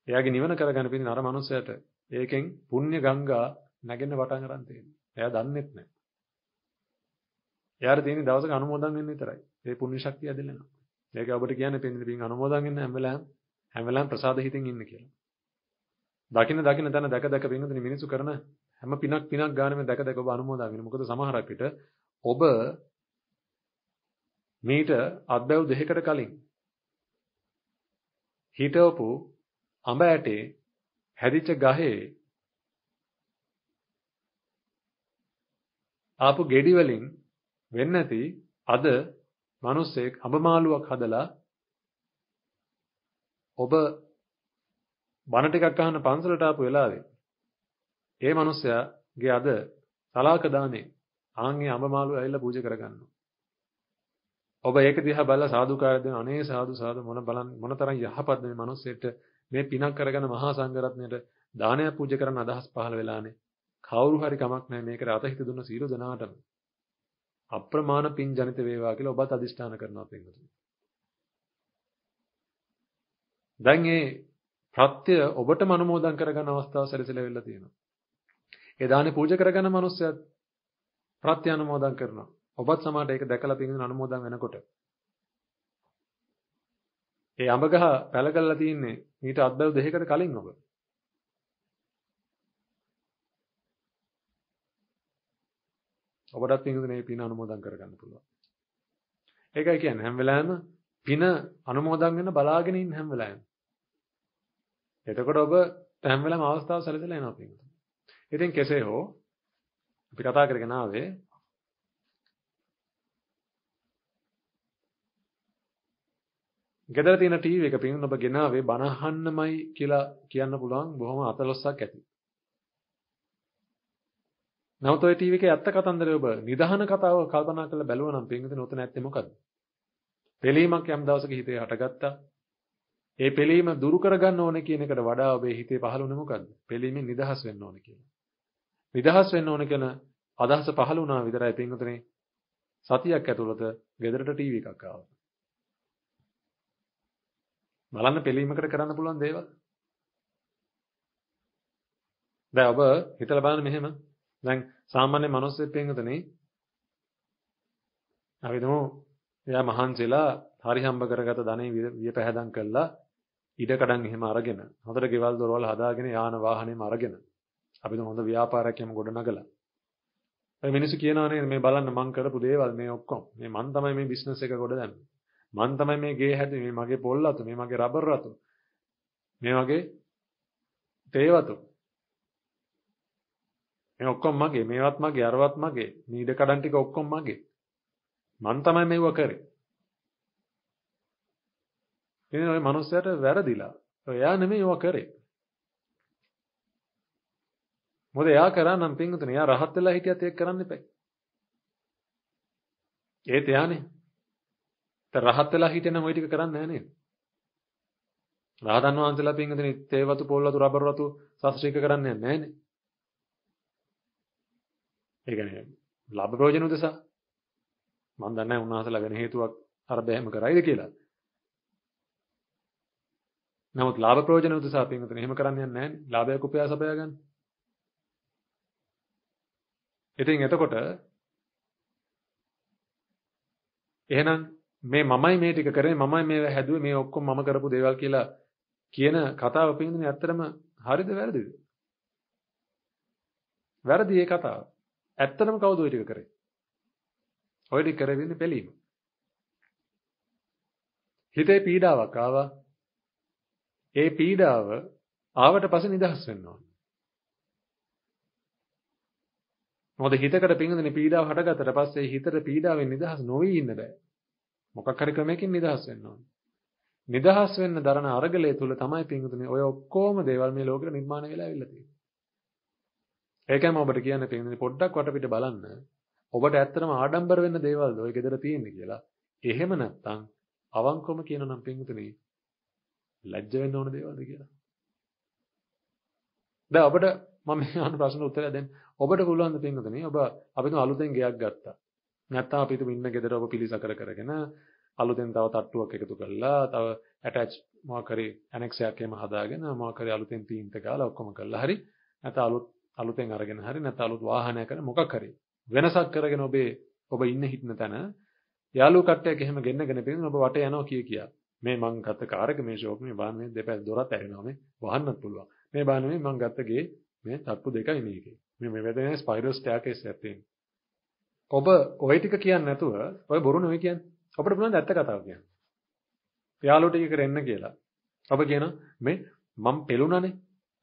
එයාගේ නිවන කරගන්න පිටින් අර මනුස්සයාට ඒකෙන් පුණ්‍ය ගංගා නැගෙන්න පටන් ගන්න තියෙනවා. එයා දන්නේත් නැහැ. එයාට තියෙන දවසක අනුමෝදන් වෙන්න විතරයි. ඒ පුණ්‍ය ශක්තිය ඇදෙලනවා. ඒක ඔබට කියන්නේ පින්න පින් අනුමෝදන් වෙන්න හැම වෙලාවෙම හැම වෙලාවෙම ප්‍රසාද හිතින් ඉන්න කියලා. දකින්න දකින්න තැන දැක දැක පින්නතුනි මිනිසු කරන හැම පිනක් පිනක් ගානෙම දැක දැක ඔබ අනුමෝදන් වෙන. මොකද සමහරක් විට ඔබ මීට අත්බැව් දෙකකට කලින් හිටවපු අඹ ඇටේ හැදිච්ච ගහේ ආපු ගෙඩි වලින් වෙන්නේ නැති අද මිනිස්සෙක් අඹ මාළුවක් හදලා ඔබ බණ ටිකක් අහන්න පන්සලට ආපු වෙලාවේ ඒ මිනිස්සයාගේ අද සලාක දානේ ආන්ගේ අඹ මාළුව ඇවිල්ලා පූජා කරගන්නවා. ඔබ ඒක දිහා බලලා සාදුකාරය දෙන අනේ සාදු සාදු මොන බලන් මොනතරම් යහපත් මේ මිනිස්සෙට මේ පිනක් කරගෙන මහා සංඝරත්නයට දානයක් පූජා කරන්න අදහස් පහළ වෙලානේ. කවුරු හරි කමක් නැහැ මේකට අතහිත දුන්න සීල දනාටම. අප්‍රමාණ පින් ජනිත වේවා කියලා ඔබත් අදිෂ්ඨාන කරනවා පින්වතුනි. දැන් මේ ප්‍රත්‍ය ඔබටම අනුමෝදන් කරගන්න අවස්ථාව සැලසෙලා වෙලා තියෙනවා. ඒ දානේ පූජා කරගන්න මනුස්සයත් ප්‍රත්‍ය අනුමෝදන් කරනවා. ඔබත් සමහරට ඒක දැකලා පින්ගෙන අනුමෝදන් වෙනකොට ඒ අඹගහ පැල කරලා තින්නේ ඊට අත්බැව් දෙකකට කලින් ඔබ. ඔබටත් පින්දුනේ පින අනුමෝදන් කරගන්න පුළුවන්. ඒකයි කියන්නේ හැම වෙලාවෙම පින අනුමෝදන් වෙන බලාගෙන ඉන්න හැම වෙලාවෙම. එතකොට ඔබ හැම වෙලාවෙම අවස්ථාව සැලසෙලා එනවා පින්දුනේ. ඉතින් කෙසේ හෝ අපි කතා කරගෙන ආවේ ගෙදර තියෙන ටීවී එක පින් ඔබ ගෙනාවේ බණ අහන්නමයි කියලා කියන්න පුළුවන් බොහොම අතලොස්සක් ඇති. නමුත් ඔය ටීවී එකේ ඇත්ත කතන්දරය ඔබ නිදහන කතාව කල්පනා කරලා බැලුවා නම් පින්විත නොතන ඇත්තේ මොකද්ද? පෙලීමක් යම් දවසක හිතේ හටගත්තා. ඒ පෙලීම දුරු කරගන්න ඕනේ කියන එකට වඩා ඔබේ හිතේ පහළුනේ මොකද්ද? පෙලීමෙන් නිදහස් වෙන්න ඕනේ කියලා. නිදහස් වෙන්න ඕනේ කියන අදහස පහළ වුණා විතරයි පින්විතනේ සතියක් ඇතුළත ගෙදරට ටීවී එකක් ආවා. බලන්න පිළීමකට කරන්න පුළුවන් දේවල්. දැන් ඔබ හිතලා බලන්න මෙහෙම. දැන් සාමාන්‍ය මිනිස්සුත් පින්වතුනි අපි දුමු එයා මහන්සිලා හරි හම්බ කරගත ධනෙ විය පැහැදම් කළා. ඉඩ කඩන් එහෙම අරගෙන හොඳට ගෙවල් දොරවල් හදාගෙන යාන වාහනේම අරගෙන අපි දුමු හොඳ ව්‍යාපාරයක් යම ගොඩ නගලා. ඒ මිනිස්සු කියනවා නේද මේ බලන්න මං කරපු දේවල් මේ ඔක්කොම. මේ මං තමයි මේ බිස්නස් එක ගොඩ දැම්මේ. මං තමයි මේ ගේ හැදුවේ මේ මගේ පොල් රතු මේ මගේ රබර් රතු මේ වගේ තේ වතු. මේ ඔක්කොම මගේ මේවත් මගේ අරවත් මගේ නීඩ කඩන් ටික ඔක්කොම මගේ මං තමයි මේව කරේ ඉතින් ওই මනුස්සයාට වැරදිලා එයා නෙමෙයි ඒව කරේ මොකද එයා කරා නම් පින්තුනේ එයා රහත් වෙලා හිටියත් ඒක කරන්න එපා ඒත් එයානේ රහත් වෙලා හිටියනම් ওই ටික කරන්නේ නැහැ නේද? රහතන් වහන්සේලා පින්ගදෙනි තේ වතු පොල් වතු රබර් වතු සස්ත්‍රීක කරන්නේ නැහැනේ. ඒ කියන්නේ ලාභ ප්‍රයෝජන උදෙසා මම දන්නේ නැහැ උන්වහන්සේලා වෙන හේතුවක් අර බැහැම කරයිද කියලා. නමුත් ලාභ ප්‍රයෝජන උදෙසා පින්වතුනි එහෙම කරන්න යන්නේ නැහැ නේ. ලාභයක් උපයාස අපයා ගන්න. ඉතින් එතකොට එහෙනම් මේ මමයි මේ ටික කරේ මමයි මේ හැදුවේ මේ ඔක්කොම මම කරපු දේවල් කියලා කියන කතාව පින්දුනේ ඇත්තටම හරිද වැරදිද? වැරදි ඒ කතාව. ඇත්තටම කවුද ওই ටික කරේ? ඔය ටික කරේ වෙන්නේ පිළීම. හිතේ පීඩාවක් ආවා. ඒ පීඩාව ආවට පස්සේ නිදහස් වෙන්න ඕන. මොකද හිතකට පිංගුදෙන පීඩාව හටගත්තට පස්සේ හිතට පීඩාවෙන් නිදහස් නොවි ඉන්න බෑ. මොකක් හරි ක්‍රමයකින් නිදහස් වෙන්න ඕනේ. නිදහස් වෙන්න දරන අරගලය තුල තමයි පිංගුතුනේ ඔය ඔක්කොම දේවල් මේ ලෝකෙට නිර්මාණය වෙලා ඇවිල්ලා තියෙන්නේ. ඒකම ඔබට කියන්න පිංගුතුනේ පොඩ්ඩක් වටපිට බලන්න. ඔබට ඇත්තටම ආඩම්බර වෙන්න දේවල්ද ඔය ගෙදර තියෙන්නේ කියලා. එහෙම නැත්නම් අවංකවම කියනනම් පිංගුතුනේ ලැජ්ජ වෙන්න ඕන දේවල්ද කියලා. දැන් ඔබට මම මේ අහන ප්‍රශ්න උත්තරය දෙන්න. ඔබට පුළුවන් ද පින්වතුනි ඔබ අපි තුන් අලුතෙන් ගෙයක් ගත්තා. නැත්නම් අපි තුන් ඉන්න ගෙදර ඔබ පිළිසකර කරගෙන අලුතෙන් තව තට්ටුවක් එකතු කරලා තව ඇටච් මොකක් හරි ඇනෙක්ස් එකක් එහෙම හදාගෙන මොකක් හරි අලුතෙන් තීන්ත ගාලා ඔක්කොම කරලා හරි නැත්නම් අලුත් අලුතෙන් අරගෙන හරි නැත්නම් අලුත් වාහනයක් කරන මොකක් හරි වෙනසක් කරගෙන ඔබේ ඔබ ඉන්න හිටන තැන යාළුවෝ කට්ටියක් එහෙම ගෙන්නගෙන පිටින් ඔබ වටේ යනවා කිය කියා මේ මං ගත්ත කාර් එක මේ ෂෝප් මේ වාහනේ දෙපැත්ත දොරත් ඇරෙනවා මේ වහන්නත් පුළුවන් මේ බාන මේ මං ගත්ත ගේ මේ තට්ටු දෙකයි මේකේ. මේ මේ වැදෙන ස්පයිරල් ස්ටෑර්කේස් එකක් තියෙන. ඔබ ওই ටික කියන්නේ නැතුව ඔය බොරු නෙවෙයි කියන්නේ. අපිට පුළුවන් ඇත්ත කතාව කියන්න. යාළුවෝ ටික කරෙන්න කියලා. ඔබ කියනවා මේ මම පෙළුණානේ.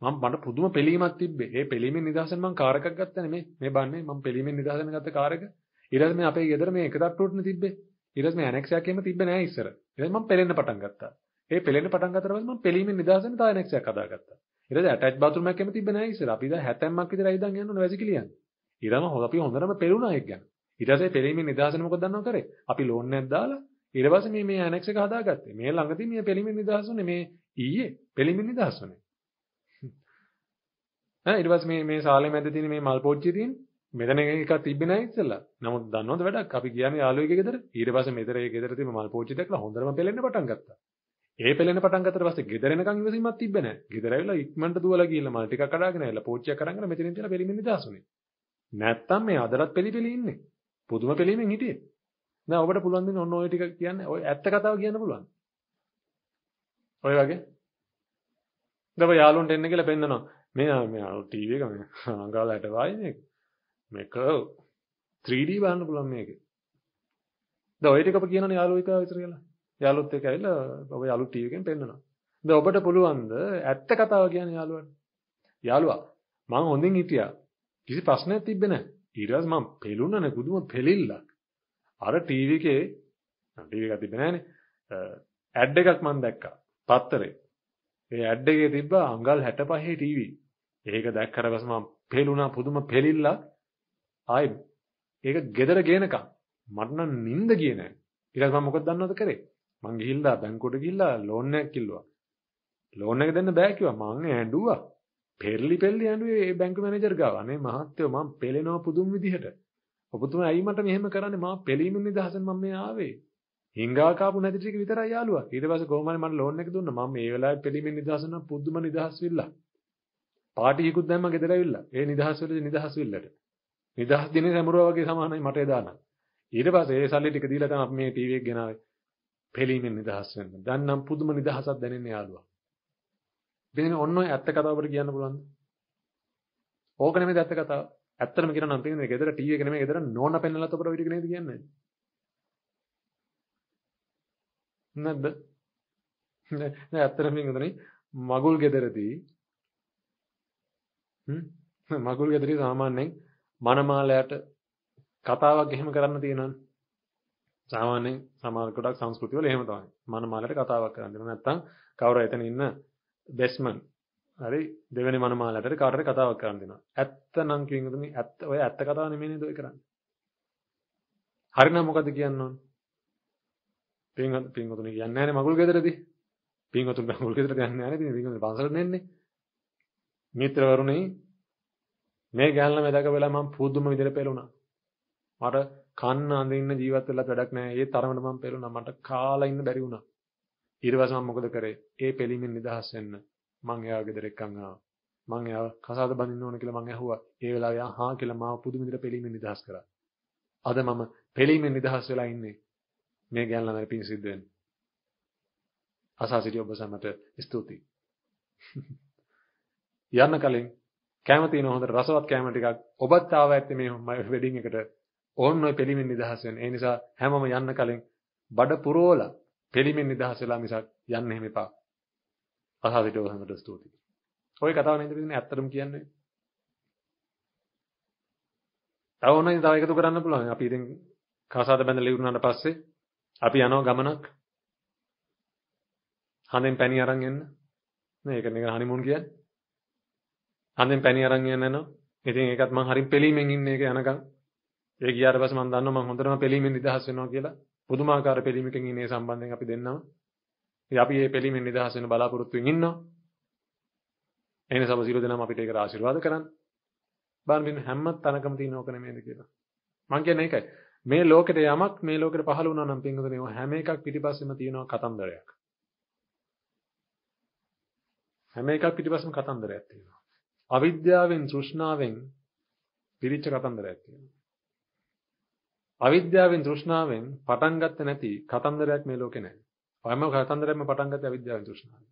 මම මට පුදුම පෙලීමක් තිබ්බේ. ඒ පෙලීමෙන් නිදහසෙන් මම කාර් එකක් ගත්තානේ මේ. මේ බන්නේ මම පෙලීමෙන් නිදහසෙන් ගත්ත කාර් එක. ඊට පස්සේ මේ අපේ ගෙදර මේ එක තට්ටුවටනේ තිබ්බේ. ඊට පස්සේ මේ ඇනෙක්ස් එකක් එහෙම තිබ්බේ නෑ ඉස්සර. ඊට පස්සේ මම පෙලෙන්න පටන් ගත්තා. ඒ පෙලෙන්න පටන් ගත්තට පස්සේ මම පෙලීමෙන් නිදහසෙන් තව ඇනෙක්ස් එකක් හදාගත්තා. ඊට පස්සේ ඇටච් බාත්රූම් එකක් එම තිබ්බේ නැහැ ඉස්සර. අපි දැන් 70ක් විතර ඉඳන් යන්න ඕන වැසිකිලි යන්න. ඊළඟ හොඳ අපි හොඳටම පෙළුණා ඒක ගැන. ඊට පස්සේ පෙලීමේ නිදහසන මොකද දන්නව කරේ? අපි ලෝන් එකක් දාලා ඊට පස්සේ මේ මේ ඇනෙක්ස් එක හදාගත්තේ. මේ ළඟදී මේ පෙලීමේ නිදහසුනේ මේ ඊයේ පෙලීමේ නිදහසුනේ. ඈ ඊට පස්සේ මේ මේ සාලේ මැද තියෙන මේ මල් පෝච්චිය තියෙන මෙතන එකක් තිබ්බේ නැහැ ඉස්සෙල්ලා. නමුත් දන්නවද වැඩක්? අපි ගියානේ යාළුවෙක් ගෙදර. ඊට පස්සේ මෙතන ඒ ගෙදර තියෙන මල් පෝච්චිය දැක්ලා හොඳටම පෙලෙන්න පටන් ගත්තා. ඒ පෙළෙන පටන් ගත්තට පස්සේ ගෙදර එනකන් ඉවසීමක් තිබ්බේ නැහැ. ගෙදර ඇවිල්ලා ඉක්මනට දුවලා ගිහිල්ලා මල් ටිකක් අරගෙන ඇවිල්ලා පෝච්චියක් අරගෙන මෙතනින් තියලා පෙළීමෙන් නිදාසුනේ. නැත්තම් මේ අදටත් පෙළි පෙළි ඉන්නේ. පුදුම පෙළීමෙන් හිටියේ. දැන් ඔබට පුළුවන් දෙන්නේ ඔන්න ඔය ටික කියන්නේ ඔය ඇත්ත කතාව කියන්න පුළුවන්. ඔය වගේ. දව යාළුවන්ට එන්න කියලා පෙන්නනවා. මේ මේ ටීවී එක මේ අඟාලට වායි මේක. මේක 3D බලන්න පුළුවන් මේකේ. දැන් ඔය ටික ඔබ කියනනේ යාළුවෝ එක විතර කියලා. යාළුවොත් එක්ක ඇවිල්ලා ඔබ යාළු ටීවී එකෙන් පෙන්නනවා. දැන් ඔබට පුළුවන්ද ඇත්ත කතාව කියන්නේ යාළුවාට? යාළුවා මං හොඳින් හිටියා. කිසි ප්‍රශ්නයක් තිබ්බේ නැහැ. ඊට පස්සේ මං පෙළුණනේ පුදුම පෙලිල්ලක්. අර ටීවී එකේ ටීවී එකක් තිබ්බේ නැහනේ. ඇඩ් එකක් මං දැක්කා. පත්තරේ. ඒ ඇඩ් එකේ තිබ්බ අඟල් 65 ටීවී. ඒක දැක්කට පස්සේ මං පෙළුණා පුදුම පෙලිල්ලක්. ආයි ඒක ගෙදර ගේනකම් මට නම් නිින්ද ගියේ නැහැ. ඊට පස්සේ මම මොකද දන්නවද කරේ? මං ගිහිල්ලා බැංකුවට ගිහිල්ලා ලෝන් එකක් කිල්ලුවා. ලෝන් එක දෙන්න බෑ කිව්වා. මං ඇඬුවා. පෙරලි පෙරලි ඇඬුවේ ඒ බැංකු මැනේජර් ගාව. අනේ මහත්තයෝ මං පෙලෙනවා පුදුම විදිහට. ඔබතුමා ඇයි මට මෙහෙම කරන්නේ? මම පෙලීමෙන් නිදහසෙන් මම මේ ආවේ. හිංගා කාපු නැති ටික විතරයි යාළුවා. ඊට පස්සේ කොහොමද මට ලෝන් එක දුන්නා. මම මේ වෙලාවේ පෙලීමෙන් නිදහස නම් පුදුම නිදහස් විල්ලා. පාටියකුත් දැම්ම ගෙදර ඇවිල්ලා. ඒ නිදහස් වෙලදී නිදහස් විල්ලට. නිදහස් දිනේ සැමරුවා වගේ සමානයි මට එදානම්. ඊට පස්සේ ඒ සල්ලි ටික දීලා තමයි මේ ටීවී එක ගෙනාවේ. පෙලීමෙන් නිදහස් වෙන්න. දැන් නම් පුදුම නිදහසක් දැනෙන්නේ යාළුවා. ඉතින් ඔන්න ඔය ඇත්ත කතාව අපිට කියන්න පුළුවන්ද? ඕක නෙමෙයි ඇත්ත කතාව. ඇත්තටම කියනවා නම් පිටින් ගෙදර ටීවී එක නෙමෙයි ගෙදර නෝන පෙන්නලත් අපිට ඔය ටික නේද කියන්නේ? නැද්ද? නෑ ඇත්තටම කියනදනේ මගුල් ගෙදරදී හ්ම් [LAUGHS] මගුල් ගෙදරදී සාමාන්‍යයෙන් මනමාලයට කතාවක් එහෙම කරන්න තියෙනවනේ. සාමාන්‍යයෙන් සමහර කොටක් සංස්කෘති වල එහෙම තමයි. මනමාලයට කතාවක් කරන්න දෙනවා. නැත්තම් කවුරු එතන ඉන්න බෙස්මන් හරි දෙවෙනි මනමාලයට කාටට කතාවක් කරන්න දෙනවා. ඇත්ත නම් කියනදුනි ඇත්ත ඔය ඇත්ත කතාව නෙමෙයි නේද ඔය කරන්නේ. හරිනම් මොකද කියන්න ඕන? පින් පින්වතුනි කියන්නේ නැහැ මගුල් ගෙදරදී. පින්වතුන් මගුල් ගෙදරට යන්නේ නැහැ නේ. පින්වතුන් පන්සලට නෙන්නේ. මිත්‍රවරුනි මේ ගැහල්ලා මෙදක වෙලා මම පුදුම විදිහට පෙළුණා. මට කන්න අඳින්න ජීවත් වෙලා වැඩක් නැහැ. ඒ තරමට මම පෙළුණා. මට කාලා ඉන්න බැරි වුණා. ඊට පස්සේ මම මොකද කරේ? ඒ පිළිමින් නිදහස් වෙන්න මං එයාව ගෙදර එක්කන් ආවා. මං එයාව කසාද බඳින්න ඕන කියලා මං ඇහුවා. ඒ වෙලාවේ යා හා කියලා මාව පුදුම විදිහට පිළිමින් නිදහස් කරා. අද මම පිළිමින් නිදහස් වෙලා ඉන්නේ. මේ ගැන ළමයි පින් සිද්ධ වෙන්නේ. අසා සිටි ඔබ සමට ස්තුතියි. [LAUGHS] යන්න කලින් කැම තියෙන හොඳට රසවත් කැම ටිකක් ඔබත් ආවා ඇත්තේ මේ වෙඩින් එකට ඕන්න ඔය පිළිමින් නිදහස් වෙන්න. ඒ නිසා හැමෝම යන්න කලින් බඩ පුරෝලා පිළිමින් නිදහස් වෙලා මිසක් යන්න එහෙම එපා. අසා සිටි ඔබ සමට ස්තුතියි. ඔය කතාව නේද පිටින් ඇත්තටම කියන්නේ. තව ඕනයි තව එකතු කරන්න පුළුවන්. අපි ඉතින් කාසාද බැඳලා ඉවරනාට පස්සේ අපි යනවා ගමනක්. හඳෙන් පැණි අරන් එන්න. නේ ඒක නිකන් හනිමූන් කියන්නේ. හඳෙන් පැණි අරන් යන්න යනවා. ඉතින් ඒකත් මම හරින් පිළීමෙන් ඉන්නේ ඒක යනකම්. ඒ ගියාට පස්සේ මම දන්නවා මම හොඳටම පිළීමෙන් නිදහස් වෙනවා කියලා. පුදුමාකාර පිළීමකින් ඉන්නේ සම්බන්ධයෙන් අපි දෙන්නම. ඉතින් අපි මේ පිළීමෙන් නිදහස් වෙන බලාපොරොත්තුෙන් ඉන්නවා. එනේ සබ සියලු දෙනාම අපිට ඒකට ආශිර්වාද කරන්න. බලන්න මෙන්න හැම තැනකම තියෙන ඕක නෙමෙයිද කියලා. මම කියන්නේ ඒකයි. මේ ලෝකෙට යමක් මේ ලෝකෙට පහළ වුණා නම් පින්වතුනි හැම එකක් පිටිපස්සෙම තියෙනවා කතන්දරයක්. හැම එකක් පිටිපස්සෙම කතන්දරයක් තියෙනවා. අවිද්‍යාවෙන් තෘෂ්ණාවෙන් පිරිච්ච කතන්දරයක් තියෙනවා. අවිද්‍යාවෙන් තෘෂ්ණාවෙන් පටන් ගත්තේ නැති කතන්දරයක් මේ ලෝකේ නැහැ. හැම කතන්දරයක්ම පටන් ගත්තේ අවිද්‍යාවෙන් තෘෂ්ණාවෙන්.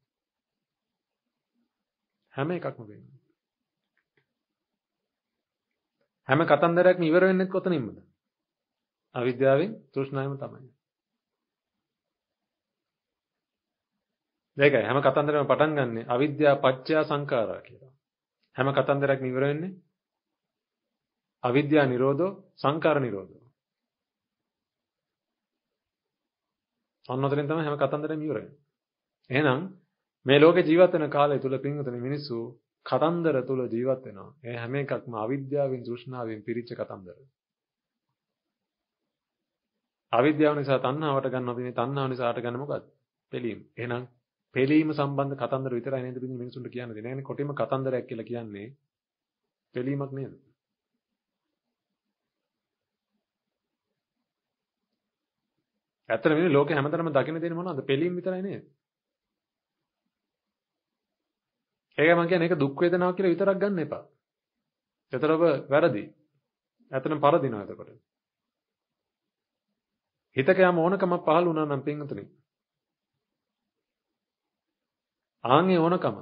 හැම එකක්ම වෙන්නේ. හැම කතන්දරයක්ම ඉවර වෙන්නේ කොතනින්මද? අවිද්‍යාවෙන් තෘෂ්ණාවෙන් තමයි. ඒකයි හැම කතන්දරෙම පටන් ගන්නෙ අවිද්‍යාව පත්‍ය සංඛාරා කියලා. හැම කතන්දරයක්ම ඉවර වෙන්නේ අවිද්‍යා නිරෝධෝ සංඛාර නිරෝධෝ. අන්නතරින් තමයි හැම කතන්දරෙම ඉවර වෙන්නේ. එහෙනම් මේ ලෝකේ ජීවත් වෙන කාලය තුල පින්වතුනි මිනිස්සු කතන්දර තුල ජීවත් වෙනවා. ඒ හැම එකක්ම අවිද්‍යාවෙන් තෘෂ්ණාවෙන් පිරිච්ච කතන්දර. අවිද්‍යාව නිසා තණ්හාවට ගන්නවා පිනේ තණ්හාව නිසා ආට ගන්න මොකද්ද? පිළීම. එහෙනම් පෙළීම සම්බන්ධ කතන්දර විතරයි නේද පිටින් මිනිසුන්ට කියන්න දෙන්නේ. නෑනේ කොටිම කතන්දරයක් කියලා කියන්නේ පෙළීමක් නේද? ඇත්තට මේ ලෝකේ හැමතැනම දකින්න දෙන්නේ මොනවද? පෙළීම විතරයි නේද? ඒකයි මම කියන්නේ ඒක දුක් වේදනාවක් කියලා විතරක් ගන්න එපා. ඒතරව වැරදි. ඇත්තටම පරදිනවා එතකොට. හිතක යම ඕනකම පහළ වුණා නම් පින්තුනේ ආන්ගේ ඕනකම.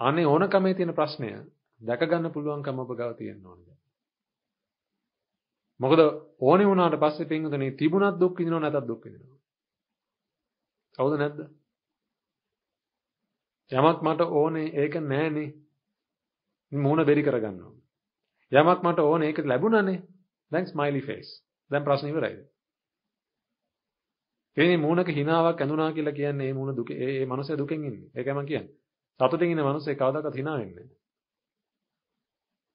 ආන්නේ ඕනකමේ තියෙන ප්‍රශ්නය දැක ගන්න පුළුවන්කම ඔබ ගාව තියෙන්න ඕනේ. මොකද ඕනේ වුණාට පස්සේ පින්වතුනි තිබුණත් දුක් විඳිනව නැතත් දුක් විඳිනවා. හවුද නැද්ද? යමක් මට ඕනේ ඒක නෑනේ. මූණ බෙරි කරගන්නවා. යමක් මට ඕනේ ඒක ලැබුණානේ. දැන් ස්මයිලි ෆේස්. දැන් ප්‍රශ්න ඉවරයිද? ඒ මූණක හිනාවක් ඇඳුනා කියලා කියන්නේ මේ මූණ දුකේ ඒ මනුස්සයා දුකෙන් ඉන්නේ. ඒකයි මම කියන්නේ. සතුටින් ඉන්න මනුස්සයෙක් කවදාකවත් hina වෙන්නේ නැහැ.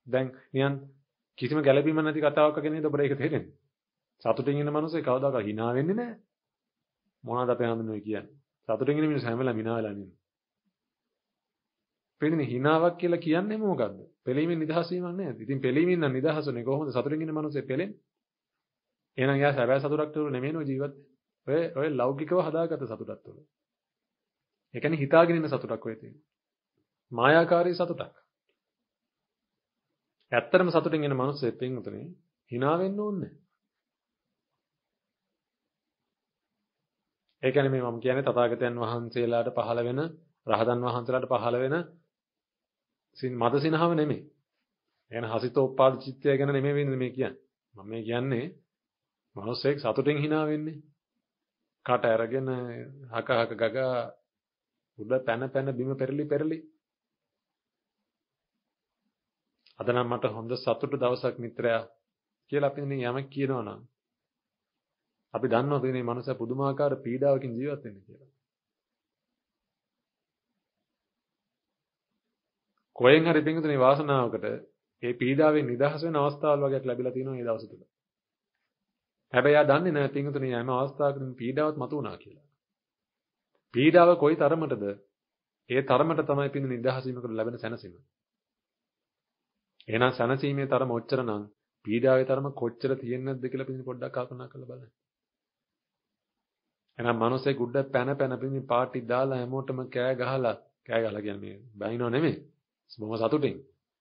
දැන් නියන් කිසිම ගැළපීමක් නැති කතාවක් වගේ නේද ඔබට ඒක තේරෙන්නේ? සතුටින් ඉන්න මනුස්සයෙක් කවදාකවත් hina වෙන්නේ නැහැ. මොනවද අපේ හඳුනන්නේ කියන්නේ? සතුටින් ඉන්න මිනිස්සු හැම වෙලාවෙම hina වෙලා ඉන්නේ. පෙන්නේ hinaවක් කියලා කියන්නේ මොකද්ද? පෙලීමෙන් නිදහස් වීමක් නේද? ඉතින් පෙලීමෙන් නම් නිදහසුනේ කොහොමද සතුටින් ඉන්න මනුස්සයෙක් පෙලෙන්නේ? එහෙනම් යා සැබෑ සතුටක් තුළ නෙමෙයි නෝ ජීවත් වෙන්නේ. ඔය ඔය ලෞකිකව හදාගත්ත සතුටක් තුළ. ඒ කියන්නේ හිතාගෙන ඉන්න සතුටක් ඔය තියෙන්නේ. මායාකාරී සතුටක්. ඇත්තටම සතුටින් ඉන්න මිනිස්සෙක් පින්වතුනි hina වෙන්න ඕනේ. ඒ කියන්නේ මේ මම කියන්නේ තථාගතයන් වහන්සේලාට පහළ වෙන රහතන් වහන්සේලාට පහළ වෙන මද සිනහව නෙමෙයි. එන හසිතෝපාද චිත්තය ගැන නෙමෙයි මේ කියන්නේ. මම මේ කියන්නේ මිනිස්සෙක් සතුටින් hina වෙන්නේ. කට අරගෙන හක හක ගගා උඩ පැන පැන බිම පෙරලි පෙරලි අද නම් මට හොඳ සතුටු දවසක් මිත්‍රයා කියලා අපි මේ යමක් කියනවා නම් අපි දන්නවා මේ මනුස්සයා පුදුමාකාර පීඩාවකින් ජීවත් වෙන්නේ කියලා. කොහෙන් හරි පින්තුනේ වාසනාවකට ඒ පීඩාවෙන් නිදහස් වෙන අවස්ථාවල් වගේක් ලැබිලා තියෙනවා මේ දවස් තුල. හැබැයි යා දන්නේ නැහැ පින්තුණිය හැම අවස්ථාවකදීම පීඩාවත් මතුවනා කියලා. පීඩාව කොයි තරමටද? ඒ තරමට තමයි පින් නිදහසීමකට ලැබෙන සැනසීම. එහෙනම් සැනසීමේ තරම ඔච්චර නම් පීඩාවේ තරම කොච්චර තියෙන්නද කියලා පිටින් පොඩ්ඩක් කල්පනා කරලා බලන්න. එහෙනම් මිනිස්සේ ගුඩ පැන පැන පිටින් පාටි දාලා හැමෝටම කෑ ගහලා කෑ ගහලා කියන්නේ මේ බයිනෝ නෙමෙයි. බොහොම සතුටින්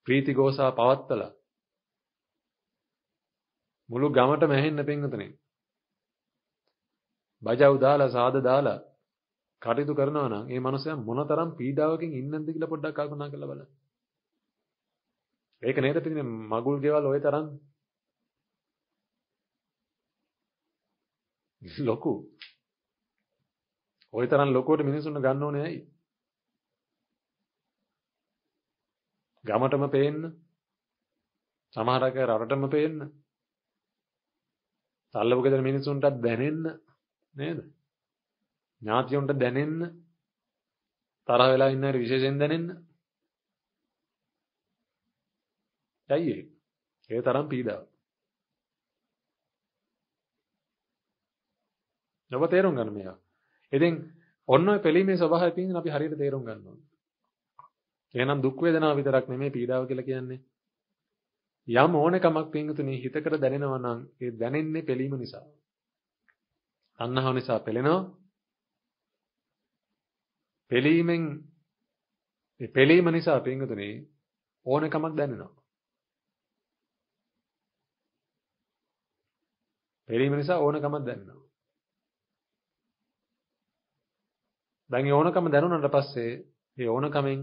ප්‍රීති ගෝසා පවත්තලා මුළු ගමටම ඇහෙන්න පින්වතුනි. බජව් දාලා සාද දාලා කටයුතු කරනවා නම් ඒ මනුස්සයා මොනතරම් පීඩාවකින් ඉන්නද කියලා පොඩ්ඩක් කල්පනා කරලා බලන්න. ඒක නේද පිටින් මගුල් ගෙවල් ওই තරම් ලොකු. ওই තරම් ලොකුවට මිනිස්සුන්ව ගන්න ඕනේ ඇයි? ගමටම පේන්න. සමහරක රටටම පේන්න. තල්ලපු ගෙදර මිනිස්සුන්ටත් දැනෙන්න නේද? ඥාතියොන්ට දැනෙන්න තරහ වෙලා ඉන්න අය විශේෂයෙන් දැනෙන්න. ඇයි ඒ? ඒ තරම් පීඩාව. ඔබ තේරුම් ගන්න මේවා. ඉතින් ඔන්න ඔය පිළීමේ ස්වභාවය පිටින් අපි හරියට තේරුම් ගන්න ඕනේ. එහෙනම් දුක් වේදනාව විතරක් නෙමෙයි පීඩාව කියලා කියන්නේ. යම් ඕනකමක් පින්තුනි හිතකට දැනෙනවා නම් ඒ දැනෙන්නේ පිළීම නිසා. තණ්හාව නිසා පෙළෙනවා. පෙළීමෙන් ඒ පෙළීම නිසා පින්තුනි ඕනකමක් දැනෙනවා. පෙළීම නිසා ඕනකමක් දැනෙනවා. දැන් ඒ ඕනකම දැනුණාට පස්සේ ඒ ඕනකමෙන්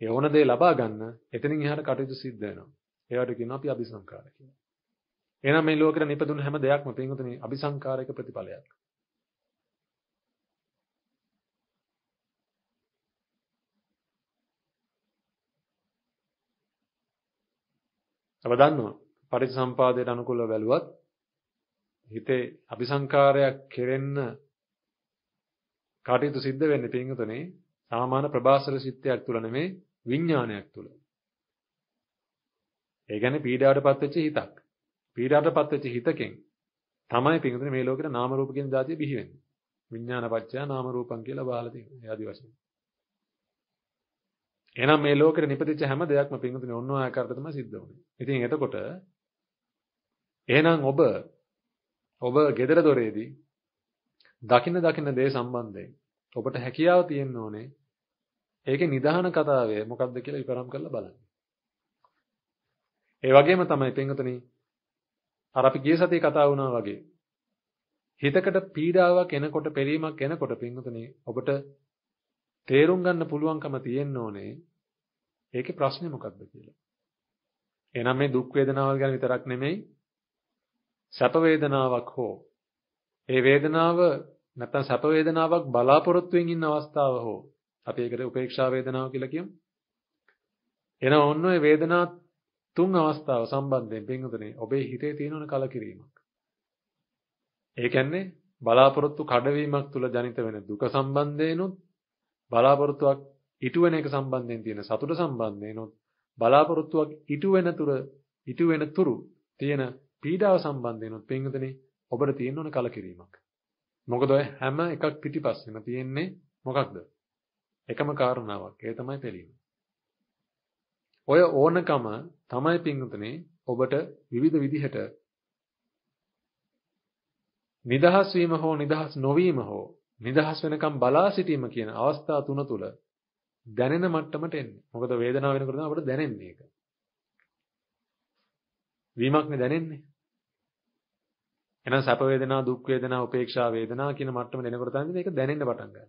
ඒ ඕන දේ ලබා ගන්න එතනින් එහාට කටයුතු සිද්ධ වෙනවා. ඒවට කියනවා අපි අபிසංකාර කියලා. එහෙනම් මේ ලෝකෙට නිපදුණු හැම දෙයක්ම පින්වතුනි අபிසංකාරයක ප්‍රතිඵලයක්. අප දන්නවා පරිසම්පාදයට අනුකූලව බැලුවත් හිතේ අபிසංකාරයක් කෙරෙන්න කාටයුතු සිද්ධ වෙන්නේ පින්වතුනි සාමාන්‍ය ප්‍රබාසර සිත්යක් තුල නෙමෙයි විඥානයක් තුල. ඒ කියන්නේ පීඩාවටපත් වෙච්ච හිතක්. පීඩාවටපත් වෙච්ච හිතකින් තමයි පින්වතුනි මේ ලෝකෙට නාම රූප කියන ධාතිය බිහි වෙන්නේ. විඥාන පත්‍ය නාම රූපං කියලා බහලා තියෙනවා. ඒ ආදි වශයෙන්. එහෙනම් මේ ලෝකෙට නිපදිච්ච හැම දෙයක්ම පින්වතුනි ඔන්න ඔය ආකාරයට තමයි සිද්ධ වෙන්නේ. ඉතින් එතකොට එහෙනම් ඔබ ඔබ gedara doreedi දකින්න දකින්න දේ සම්බන්ධයෙන් ඔබට හැකියාව තියෙන්න ඕනේ ඒකේ නිදාන කතාවය මොකක්ද කියලා විපරම් කරලා බලන්න. ඒ වගේම තමයි පින්වතුනි අර අපි ගිය සතියේ කතා වුණා වගේ හිතකට පීඩාවක් එනකොට පෙරීමක් එනකොට පින්වතුනි ඔබට තේරුම් ගන්න පුළුවන්කම තියෙන්න ඕනේ ඒකේ ප්‍රශ්නේ මොකක්ද කියලා. එහෙනම් මේ දුක් වේදනාවල් ගැන විතරක් නෙමෙයි සැප වේදනාවක් හෝ ඒ වේදනාව නැත්නම් සැප වේදනාවක් බලාපොරොත්තුෙන් ඉන්න අවස්ථාව හෝ අපි ඒකට උපේක්ෂා වේදනාව කියලා කියමු. එන ඔන්න ඔය වේදනා තුන් අවස්ථාව සම්බන්ධයෙන් පින්වතුනි ඔබේ හිතේ තියෙන කලකිරීමක්. ඒ කියන්නේ බලාපොරොත්තු කඩවීමක් තුල ජනිත වෙන දුක සම්බන්ධයෙන්ුත් බලාපොරොත්තුවක් ඉටු වෙන එක සම්බන්ධයෙන් තියෙන සතුට සම්බන්ධයෙන්ුත් බලාපොරොත්තුවක් ඉටු වෙන තුර ඉටු වෙන තුරු තියෙන පීඩාව සම්බන්ධයෙන්ුත් පින්වතුනි ඔබට තියෙන ඕන කලකිරීමක්. මොකද ඔය හැම එකක් පිටිපස්සෙම තියෙන්නේ මොකක්ද? එකම කාරණාවක්. ඒ තමයි පිළීම. ඔය ඕනකම තමයි පින්වතුනි ඔබට විවිධ විදිහට නිදහස් වීම හෝ නිදහස් නොවීම හෝ නිදහස් වෙනකම් බලා සිටීම කියන අවස්ථා තුන තුල දැනෙන මට්ටමට එන්නේ. මොකද වේදනාව වෙනකොට තමයි අපිට දැනෙන්නේ ඒක. වීමක්නේ දැනෙන්නේ. එහෙනම් සැප වේදනා, දුක් වේදනා, උපේක්ෂා වේදනා කියන මට්ටම දෙනකොට තමයි මේක දැනෙන්න පටන් ගන්නේ.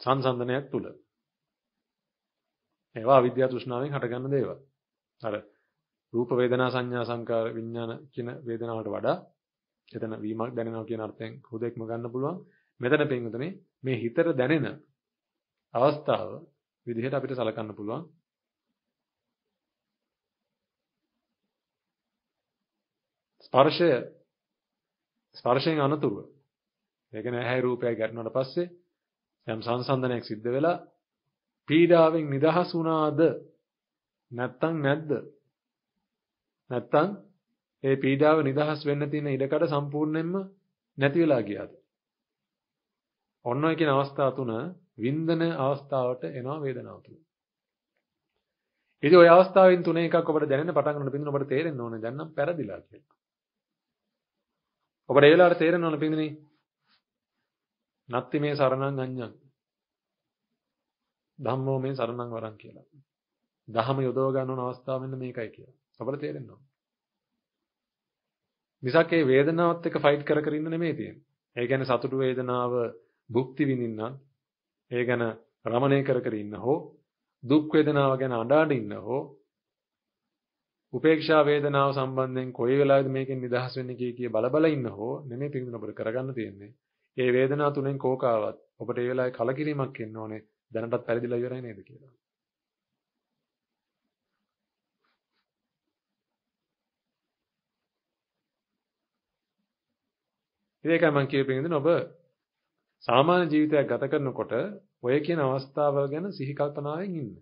සංසන්දනයක් තුල. ඒවා අවිද්‍යාව තෘෂ්ණාවෙන් හටගන්න දේවල්. අර රූප වේදනා සංඥා සංකාර විඥාන කියන වේදනාවට වඩා එතන වීමක් දැනෙනවා කියන අර්ථයෙන් හුදෙක්ම ගන්න පුළුවන්. මෙතන පින්වතුනි මේ හිතට දැනෙන අවස්ථාව විදිහට අපිට සලකන්න පුළුවන්. ස්පර්ශය ස්පර්ශයෙන් අනතුරුව. ඒ කියන්නේ ඇහැ රූපය ගැටුණාට පස්සේ යම් සංසන්දනයක් සිද්ධ වෙලා පීඩාවෙන් නිදහස් වුණාද? නැත්තම් නැද්ද? නැත්තම් ඒ පීඩාව නිදහස් වෙන්න තියෙන ඉඩකඩ සම්පූර්ණයෙන්ම නැති වෙලා ගියාද? ඔන්න ඔය කියන අවස්ථා තුන වින්දන අවස්ථාවට එනවා වේදනාව තුන. ඉතින් ওই අවස්ථාවෙන් තුනේ එකක් ඔබට දැනෙන්න පටන් ගන්න පින්දුන ඔබට තේරෙන්න ඕනේ. දැන් නම් පෙරදිලා කියලා. ඔබට ඒ වෙලාවට තේරෙන්න ඕනේ පින්දුනේ. නත්ති මේ සරණං අඤ්ඤං. ධම්මෝ මේ සරණං වරං කියලා. දහම යොදව ගන්න ඕන අවස්ථාව මෙන්න මේකයි කියලා. අපට තේරෙන්න ඕන. මිසක් ඒ වේදනාවත් එක්ක ෆයිට් කර කර ඉන්න නෙමෙයි තියෙන්නේ. ඒ කියන්නේ සතුටු වේදනාව භුක්ති විඳින්න ඒ ගැන රමණය කර කර ඉන්න හෝ දුක් වේදනාව ගැන අඬ අඬ ඉන්න හෝ උපේක්ෂා වේදනාව සම්බන්ධයෙන් කොයි වෙලාවෙද මේකෙන් නිදහස් වෙන්නේ කිය කිය බල බල ඉන්න හෝ නෙමෙයි පිළිඳින ඔබට කරගන්න තියෙන්නේ. ඒ වේදනාව තුනෙන් කෝකාවත් ඔබට ඒ වෙලාවේ කලකිරීමක් එන්න ඕනේ. දැනටත් පරිදිලා ඉවරයි නේද කියලා. ඒකයි මම කියපෙන්නේ ඔබ සාමාන්‍ය ජීවිතයක් ගත කරනකොට ඔය කියන අවස්ථාවල් ගැන සිහි කල්පනාවෙන් ඉන්න.